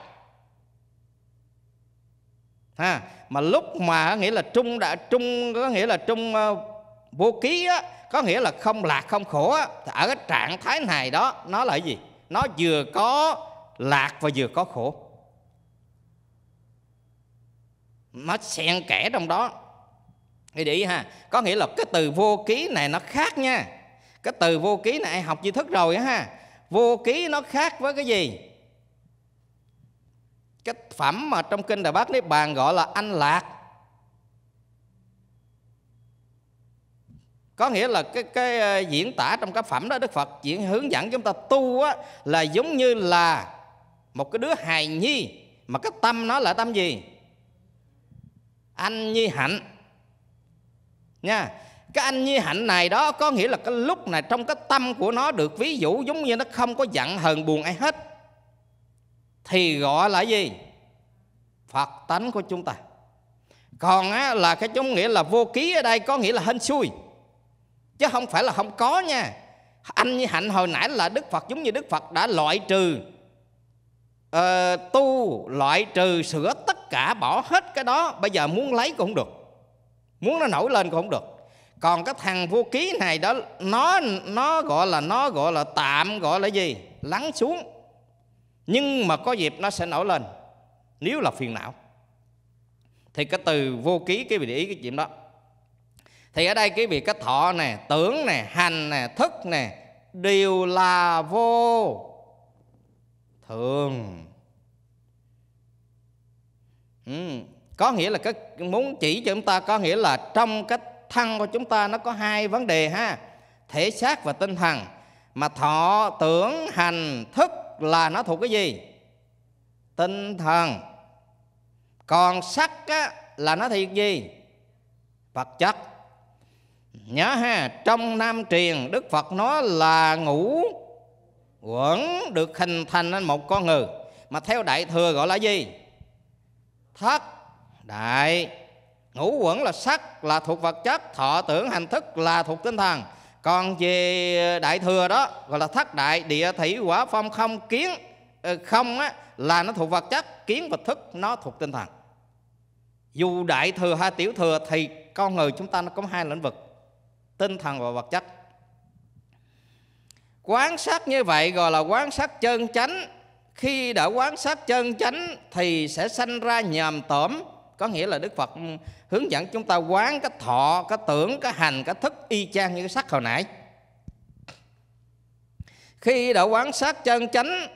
Ha mà lúc mà nghĩa là trung đã trung có nghĩa là trung uh, vô ký á, có nghĩa là không lạc, không khổ á. Thì ở cái trạng thái này đó, nó là cái gì? Nó vừa có lạc và vừa có khổ. Nó xen kẽ trong đó. Thì để ý ha. Có nghĩa là cái từ vô ký này nó khác nha. Cái từ vô ký này ai học tri thức rồi á ha. Vô ký nó khác với cái gì? Cái phẩm mà trong kinh Đại Bát Niết Bàn gọi là anh lạc. Có nghĩa là cái cái ờ, diễn tả trong các phẩm đó Đức Phật diễn hướng dẫn chúng ta tu á là giống như là một cái đứa hài nhi mà cái tâm nó là tâm gì? Anh nhi hạnh. Nha cái anh nhi hạnh này đó có nghĩa là cái lúc này trong cái tâm của nó được ví dụ giống như nó không có giận hờn buồn ai hết thì gọi là gì? Phật tánh của chúng ta. Còn á, là cái chúng nghĩa là vô ký ở đây có nghĩa là hên xui chứ không phải là không có nha. Anh như hạnh hồi nãy là đức phật giống như đức phật đã loại trừ. Uh, tu loại trừ sửa tất cả bỏ hết cái đó bây giờ muốn lấy cũng không được. Muốn nó nổi lên cũng không được. Còn cái thằng vô ký này đó nó nó gọi là nó gọi là tạm gọi là gì? Lắng xuống. Nhưng mà có dịp nó sẽ nổi lên. Nếu là phiền não. Thì cái từ vô ký cái vị để ý cái chuyện đó thì ở đây cái vị cái thọ nè tưởng nè hành nè thức nè đều là vô thường. Ừ. có nghĩa là cái muốn chỉ cho chúng ta có nghĩa là trong cái thân của chúng ta nó có hai vấn đề ha. Thể xác và tinh thần. Mà thọ tưởng hành thức là nó thuộc cái gì? Tinh thần. Còn sắc á, là nó thiệt gì? Vật chất nhớ ha trong nam truyền đức phật nói là ngũ quẩn được hình thành nên một con người mà theo đại thừa gọi là gì? Thất. Đại ngũ quẩn là sắc là thuộc vật chất thọ tưởng hành thức là thuộc tinh thần. Còn về đại thừa đó gọi là thất đại địa thủy quả phong không kiến ờ, không á, là nó thuộc vật chất kiến và thức nó thuộc tinh thần. Dù đại thừa hay tiểu thừa thì con người chúng ta nó có hai lĩnh vực tinh thần và vật chất. Quán sát như vậy gọi là quán sát chân chánh. Khi đã quán sát chân chánh thì sẽ sanh ra nhầm tổm. Có nghĩa là đức phật hướng dẫn chúng ta quán cái thọ, cái tưởng, cái hành, cái thức y chang như cái sắc hồi nãy. Khi đã quán sát chân chánh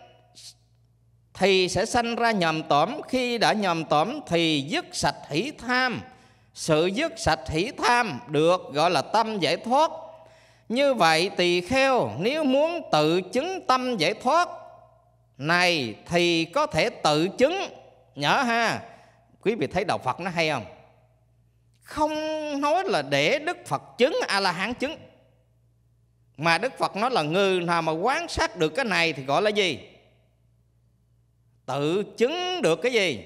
thì sẽ sanh ra nhầm tổm. Khi đã nhầm tổm thì dứt sạch hỷ tham sự dứt sạch hỷ tham được gọi là tâm giải thoát. Như vậy tỳ kheo, nếu muốn tự chứng tâm giải thoát, này thì có thể tự chứng. Nhớ ha, quý vị thấy đạo phật nó hay không? Không nói là để đức phật chứng a la hán chứng. Mà đức phật nói là người nào mà quán sát được cái này thì gọi là gì? Tự chứng được cái gì?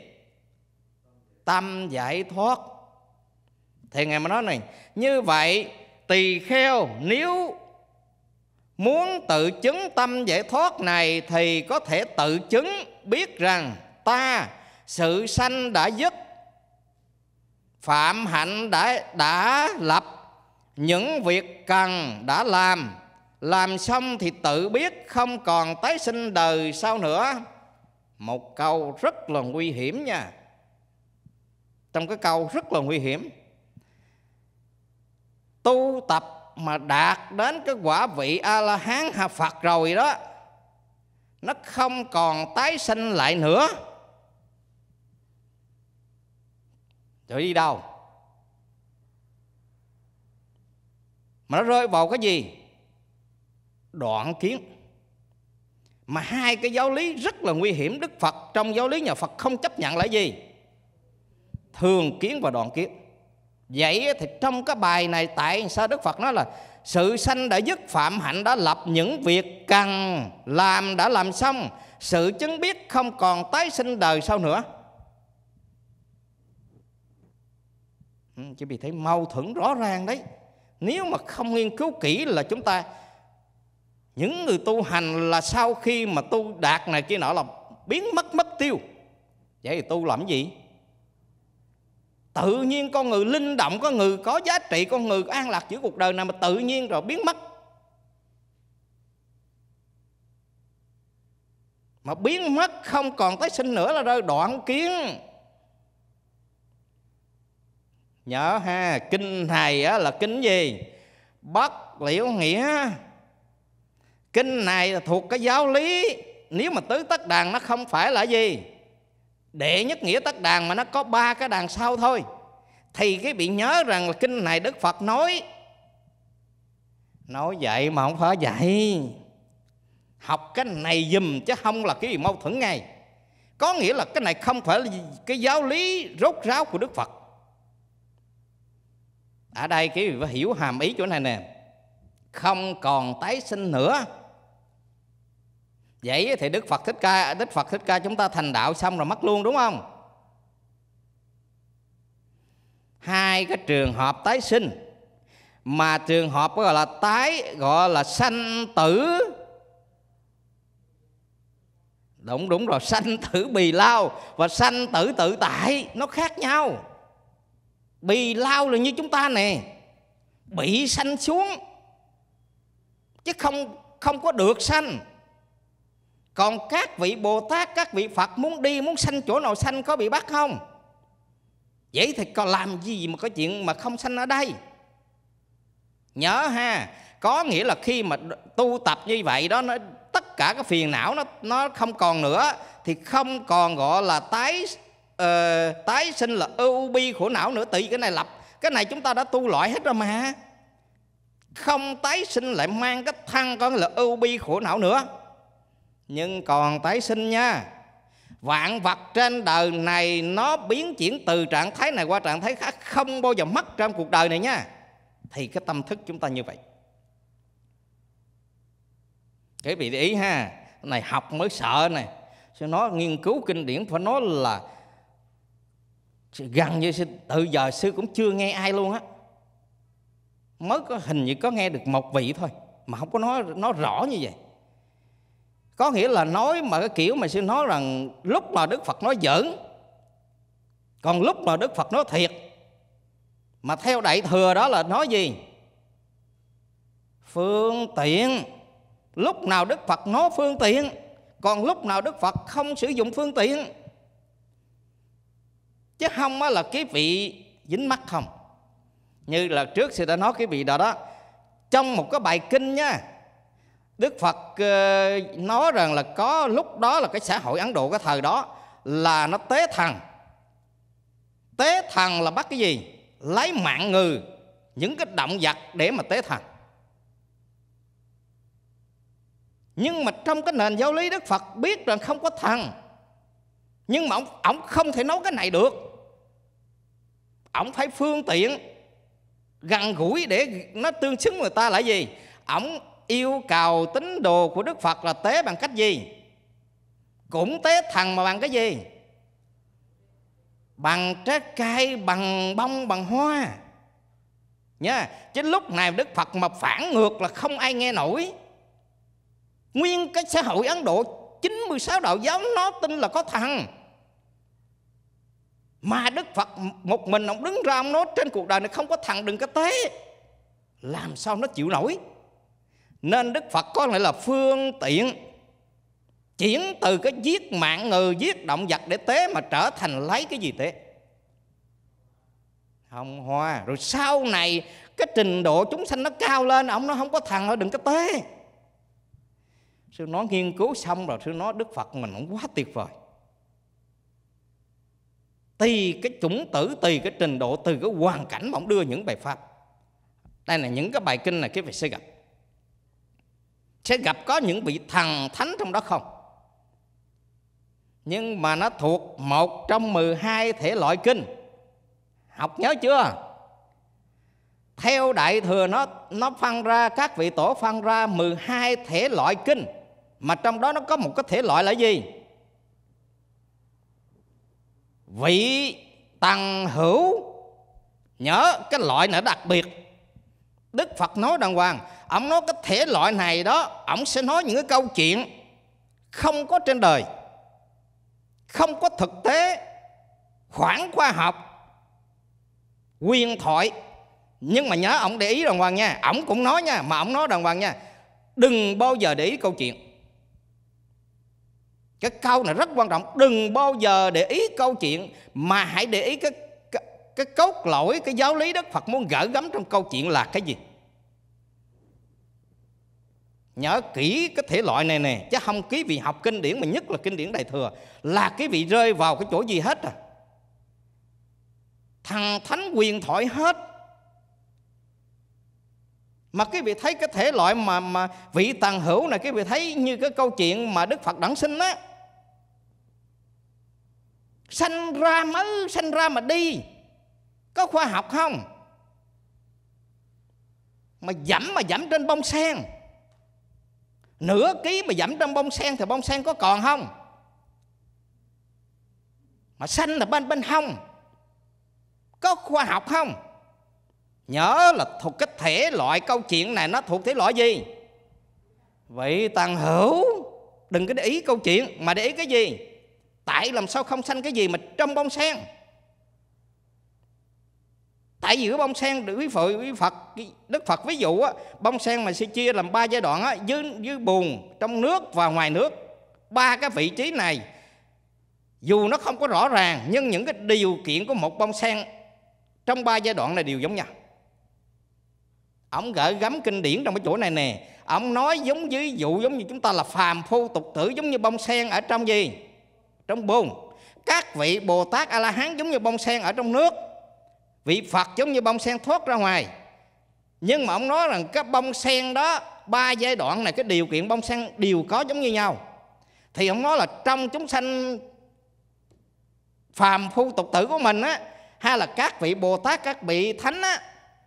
Tâm giải thoát thì ngài mới nói này, như vậy tỳ kheo, nếu muốn tự chứng tâm giải thoát này thì có thể tự chứng biết rằng ta sự sanh đã dứt, phạm hạnh đã đã lập, những việc cần đã làm làm xong thì tự biết, không còn tái sinh đời sau nữa. Một câu rất là nguy hiểm nha. Trong cái câu rất là nguy hiểm tu tập mà đạt đến cái quả vị a la hán hà phật rồi đó, nó không còn tái sinh lại nữa. Rồi đi đâu? Mà nó rơi vào cái gì? Đoạn kiến. Mà hai cái giáo lý rất là nguy hiểm, đức phật trong giáo lý nhà phật không chấp nhận là gì? Thường kiến và đoạn kiến vậy thì trong cái bài này tại sao đức phật nói là sự sanh đã dứt phạm hạnh đã lập những việc cần làm đã làm xong, sự chứng biết không còn tái sinh đời sau nữa. Ừ, chỉ vì thấy mâu thuẫn rõ ràng đấy. Nếu mà không nghiên cứu kỹ là chúng ta, những người tu hành là sau khi mà tu đạt này kia nọ là biến mất mất tiêu. Vậy thì tu làm gì? Tự nhiên con người linh động con người có giá trị con người an lạc giữa cuộc đời này mà tự nhiên rồi biến mất. Mà biến mất không còn tái sinh nữa là rơi đoạn kiến. Nhớ ha kinh này á, là kinh gì? Bất liễu nghĩa. Kinh này là thuộc cái giáo lý. Nếu mà tứ tất đàn nó không phải là gì? Đệ nhất nghĩa tất đàn mà nó có ba cái đàn sau thôi. Thì cái bị nhớ rằng là kinh này đức phật nói nói vậy mà không phải vậy. Học cái này dùm chứ không là cái gì mâu thuẫn ngay. Có nghĩa là cái này không phải là cái giáo lý rốt ráo của đức phật. Ở đây cái vị phải hiểu hàm ý chỗ này nè. Không còn tái sinh nữa vậy thì đức phật thích ca, đức phật thích ca chúng ta thành đạo xong rồi mất luôn, đúng không? Hai cái trường hợp tái sinh. Mà trường hợp gọi là tái, gọi là sanh tử. Đúng đúng rồi, sanh tử bì lao và sanh tử tự tại, nó khác nhau. Bì lao là như chúng ta nè, bị sanh xuống. Chứ không không có được sanh còn các vị bồ tát các vị phật muốn đi muốn sanh chỗ nào sanh có bị bắt không? Vậy thì còn làm gì mà có chuyện mà không sanh ở đây? Nhớ ha có nghĩa là khi mà tu tập như vậy đó nó tất cả cái phiền não nó nó không còn nữa thì không còn gọi là tái uh, tái sinh là ưu bi khổ não nữa. Tự cái này lập cái này chúng ta đã tu loại hết rồi mà. Không tái sinh lại mang cái thân có là ưu bi khổ não nữa nhưng còn tái sinh nha. Vạn vật trên đời này nó biến chuyển từ trạng thái này qua trạng thái khác, không bao giờ mất trong cuộc đời này nha. Thì cái tâm thức chúng ta như vậy. Cái vị để ý ha này học mới sợ này. Sẽ nói nghiên cứu kinh điển phải nói là gần như từ giờ sư cũng chưa nghe ai luôn á. Mới có hình như có nghe được một vị thôi, mà không có nói nó rõ như vậy có nghĩa là nói mà cái kiểu mà sư nói rằng lúc mà đức phật nói giỡn, còn lúc mà đức phật nói thiệt, mà theo đại thừa đó là nói gì? Phương tiện. Lúc nào đức phật nói phương tiện, còn lúc nào đức phật không sử dụng phương tiện. Chứ không là cái vị dính mắt không? Như là trước sư đã nói cái vị đó đó. Trong một cái bài kinh nha đức phật ờ, nói rằng là có lúc đó là cái xã hội ấn độ cái thời đó là nó tế thần. Tế thần là bắt cái gì? Lấy mạng người những cái động vật để mà tế thần. Nhưng mà trong cái nền giáo lý đức phật biết rằng không có thần nhưng mà ông, ông không thể nói cái này được. Ông phải phương tiện gần gũi để nó tương xứng người ta là gì? Ông yêu cầu tín đồ của đức phật là tế bằng cách gì? Cũng tế thần mà bằng cái gì? Bằng trái cây, bằng bông, bằng hoa. Nhá. chứ lúc này đức phật mà phản ngược là không ai nghe nổi. Nguyên cái xã hội ấn độ 96 đạo giáo nó tin là có thần. Mà Đức Phật một mình ông đứng ra ông nói trên cuộc đời này không có thần, đừng có tế. Làm sao nó chịu nổi? Nên Đức Phật có lại là phương tiện, chuyển từ cái giết mạng người giết động vật để tế mà trở thành lấy cái gì tế. Hồng hoa. Rồi sau này, cái trình độ chúng sanh nó cao lên, ông nó không có thằng nó đừng có tế. Sư nói nghiên cứu xong rồi, sư nói đức phật mình cũng quá tuyệt vời. Tùy cái chủng tử, tùy cái trình độ từ cái hoàn cảnh mà ông đưa những bài pháp. Đây là những cái bài kinh này, cái vị sẽ gặp sẽ gặp có những vị thần thánh trong đó không? Nhưng mà nó thuộc một trong 12 thể loại kinh. Học nhớ chưa? Theo đại thừa nó nó phân ra, các vị tổ phân ra 12 thể loại kinh. Mà trong đó nó có một cái thể loại là gì? Vị tăng hữu. Nhớ, cái loại nữa đặc biệt đức phật nói đàng hoàng, ông nói cái thể loại này đó, ông sẽ nói những cái câu chuyện không có trên đời, không có thực tế khoảng khoa học quyền thoại. Nhưng mà nhớ ông để ý đàng hoàng nha, ông cũng nói nha, mà ông nói đàng hoàng nha, đừng bao giờ để ý câu chuyện. Cái câu này rất quan trọng, đừng bao giờ để ý câu chuyện, mà hãy để ý cái cái, cốt lõi cái giáo lý đức phật muốn gỡ gắm trong câu chuyện là cái gì? Nhớ kỹ cái thể loại này nè chứ không ký vị học kinh điển mà nhất là kinh điển đại thừa là cái vị rơi vào cái chỗ gì hết à? Thằng thánh quyền thoại hết. Mà cái vị thấy cái thể loại mà mà vị tàn hữu này cái vị thấy như cái câu chuyện mà đức phật đản sinh á. Sanh ra mới sanh ra mà đi có khoa học không? Mà dẫm mà dẫm trên bông sen. Nửa ký mà dẫm trong bông sen thì bông sen có còn không? Mà xanh là bên bên hông. Có khoa học không? Nhớ là thuộc cái thể loại câu chuyện này nó thuộc thể loại gì? Vậy tàn hữu, đừng có để ý câu chuyện, mà để ý cái gì? Tại làm sao không sanh cái gì mà trong bông sen? Tại vì cái bông sen được quý phật quý phật đức phật ví dụ á, bông sen mà sẽ chia làm ba giai đoạn á, dưới dưới bùn, trong nước và ngoài nước. Ba cái vị trí này, dù nó không có rõ ràng, nhưng những cái điều kiện của một bông sen trong ba giai đoạn này đều giống nhau. Ông gợi gắm kinh điển trong cái chỗ này nè. Ông nói giống ví dụ giống như chúng ta là phàm phu tục tử, giống như bông sen ở trong gì? Trong bùn. Các vị bồ tát a la hán giống như bông sen ở trong nước vị phật giống như bông sen thoát ra ngoài. Nhưng mà ông nói rằng cái bông sen đó, ba giai đoạn này, cái điều kiện bông sen đều có giống như nhau. Thì ông nói là trong chúng sanh phàm phu tục tử của mình á hay là các vị bồ tát, các vị thánh á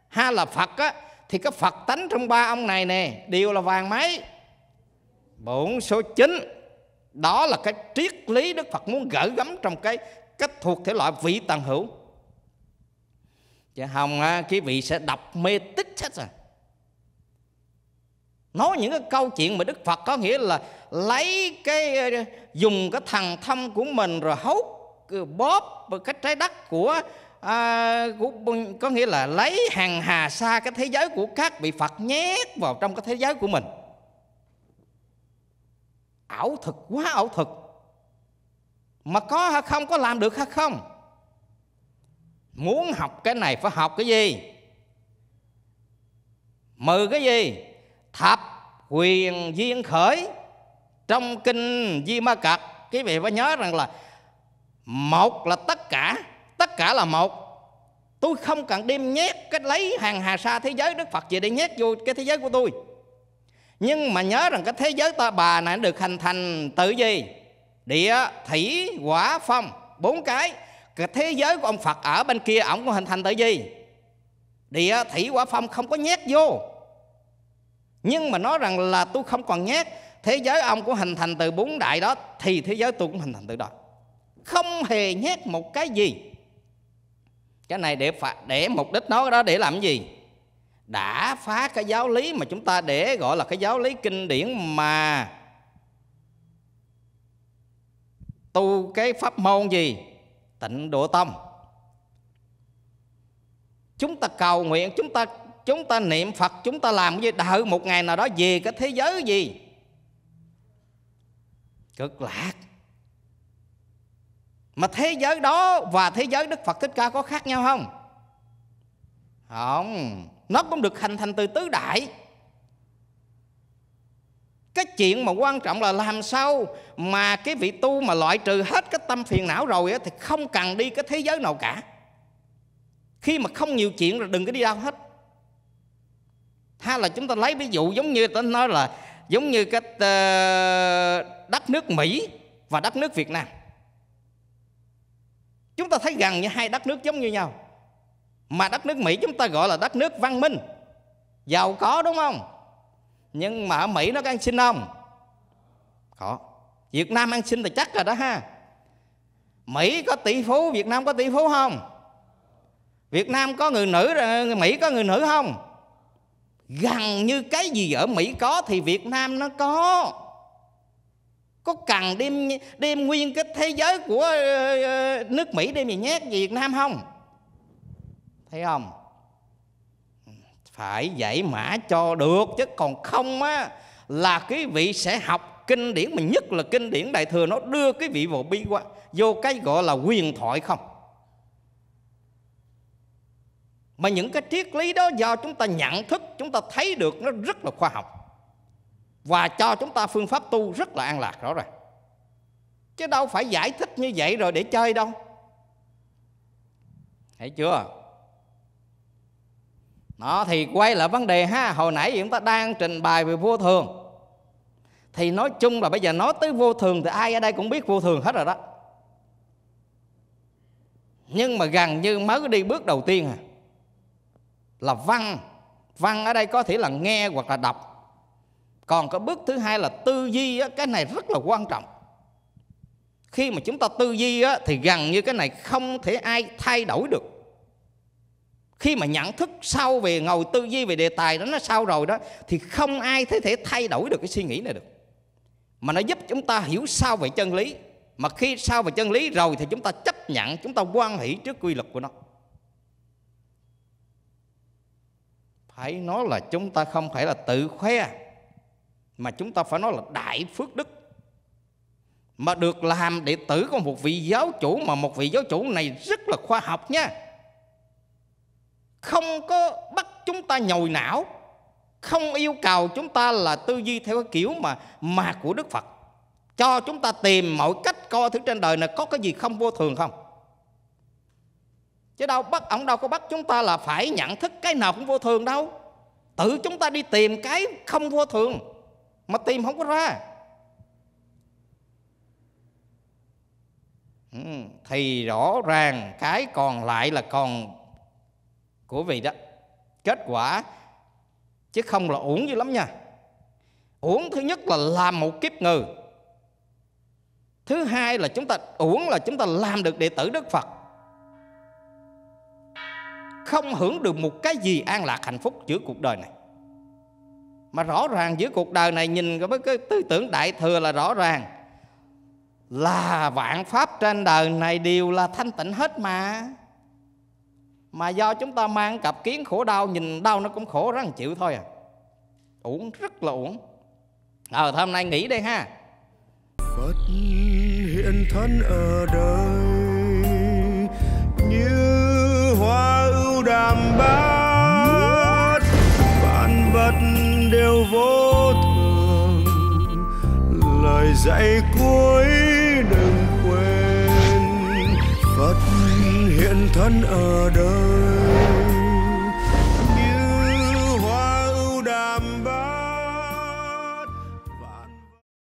hay là phật á, thì cái phật tánh trong ba ông này nè, đều là vàng mấy bổn số 9 đó là cái triết lý đức phật muốn gỡ gắm trong cái cách thuộc thể loại vị tần hữu chứ không á, quý vị sẽ đọc mê tích hết rồi. Nói những cái câu chuyện mà đức phật có nghĩa là lấy cái ờ, dùng cái thằng thâm của mình rồi hốt ờ, bóp cái trái đất của à, của, có nghĩa là lấy hàng hà xa cái thế giới của các vị Phật nhét vào trong cái thế giới của mình. Ảo thực quá ảo thực. Mà có hay không có làm được hay không? Muốn học cái này phải học cái gì? Mừ cái gì? Thập quyền duyên khởi. Trong kinh di ma cật quý vị phải nhớ rằng là một là tất cả tất cả là một. Tôi không cần đem nhét cái lấy hàng hà sa thế giới đức phật về để nhét vô cái thế giới của tôi. Nhưng mà nhớ rằng cái thế giới ta bà này được hình thành từ gì? Địa, thủy quả phong, bốn cái cái thế giới của ông phật ở bên kia ổng có hình thành từ gì? Địa, thủy, Quả phong, không có nhét vô. Nhưng mà nói rằng là tôi không còn nhét. Thế giới ông cũng hình thành từ bốn đại đó, thì thế giới tôi cũng hình thành từ đó. Không hề nhét một cái gì. Cái này để phạt, để mục đích nó đó để làm gì? Đã phá cái giáo lý mà chúng ta để gọi là cái giáo lý kinh điển mà tu cái pháp môn gì? Tịnh độ tông chúng ta cầu nguyện, chúng ta chúng ta niệm phật, chúng ta làm cái gì? Đợi một ngày nào đó về cái thế giới gì? Cực lạc. Mà thế giới đó và thế giới đức phật thích ca có khác nhau không? Không. Nó cũng được hành thành từ tứ đại cái chuyện mà quan trọng là làm sao mà cái vị tu mà loại trừ hết cái tâm phiền não rồi thì không cần đi cái thế giới nào cả. Khi mà không nhiều chuyện rồi đừng có đi đâu hết. Hay là chúng ta lấy ví dụ giống như tôi nói là giống như cái ờ, đất nước Mỹ và đất nước Việt Nam. Chúng ta thấy gần như hai đất nước giống như nhau. Mà đất nước Mỹ chúng ta gọi là đất nước văn minh. Giàu có đúng không? Nhưng mà ở Mỹ nó có ăn xin không? Có. Việt Nam ăn xin thì chắc rồi đó ha. Mỹ có tỷ phú, Việt Nam có tỷ phú không? Việt Nam có người nữ Mỹ có người nữ không? Gần như cái gì ở Mỹ có thì Việt Nam nó có. Có cần đem đem nguyên cái thế giới của ờ, nước Mỹ đem về nhét Việt Nam không? Thấy không? Phải dạy mã cho được, chứ còn không á, là quý vị sẽ học kinh điển mà nhất là kinh điển đại thừa, nó đưa cái vị vào bi qua vô cái gọi là quyền thoại không? Mà những cái triết lý đó do chúng ta nhận thức, chúng ta thấy được, nó rất là khoa học. Và cho chúng ta phương pháp tu rất là an lạc, rõ ràng. Chứ đâu phải giải thích như vậy rồi để chơi đâu. Thấy chưa? Đó thì quay lại vấn đề ha. Hồi nãy chúng ta đang trình bày về vô thường. Thì nói chung là bây giờ nói tới vô thường thì ai ở đây cũng biết vô thường hết rồi đó. Nhưng mà gần như mới đi bước đầu tiên à là văn. Văn ở đây có thể là nghe hoặc là đọc. Còn cái bước thứ hai là tư duy á, cái này rất là quan trọng. Khi mà chúng ta tư duy á, thì gần như cái này không thể ai thay đổi được khi mà nhận thức sâu về ngồi tư duy về đề tài đó, nó sâu rồi đó, thì không ai có thể thay đổi được cái suy nghĩ này được. Mà nó giúp chúng ta hiểu sâu về chân lý. Mà khi sâu về chân lý rồi thì chúng ta chấp nhận, chúng ta quan hỷ trước quy luật của nó. Phải nói là chúng ta không phải là tự khoe, mà chúng ta phải nói là đại phước đức. Mà được làm đệ tử của một vị giáo chủ, mà một vị giáo chủ này rất là khoa học nha không có bắt chúng ta nhồi não. Không yêu cầu chúng ta là tư duy theo cái kiểu mà mà của Đức Phật. Cho chúng ta tìm mọi cách coi thứ trên đời này có cái gì không vô thường không? Chứ đâu bắt, ông đâu có bắt chúng ta là phải nhận thức cái nào cũng vô thường đâu. Tự chúng ta đi tìm cái không vô thường mà tìm không có ra. Ừ, thì rõ ràng cái còn lại là còn của vị đó. Kết quả, chứ không là uổng dữ lắm nha. Uổng thứ nhất là làm một kiếp người thứ hai là chúng ta, uổng là chúng ta làm được đệ tử đức phật. Không hưởng được một cái gì an lạc hạnh phúc giữa cuộc đời này. Mà rõ ràng giữa cuộc đời này nhìn với cái tư tưởng đại thừa là rõ ràng. Là vạn pháp trên đời này đều là thanh tịnh hết mà mà do chúng ta mang cặp kiến khổ đau nhìn đau nó cũng khổ răng chịu thôi à. Uổng rất là uổng. Ờ à, hôm nay nghỉ đây ha. Phật hiện thân ở đời như hoa ưu đàm bát. Vạn vật đều vô thường lời dạy cuối đừng quên. Phật hiện thân ở đời.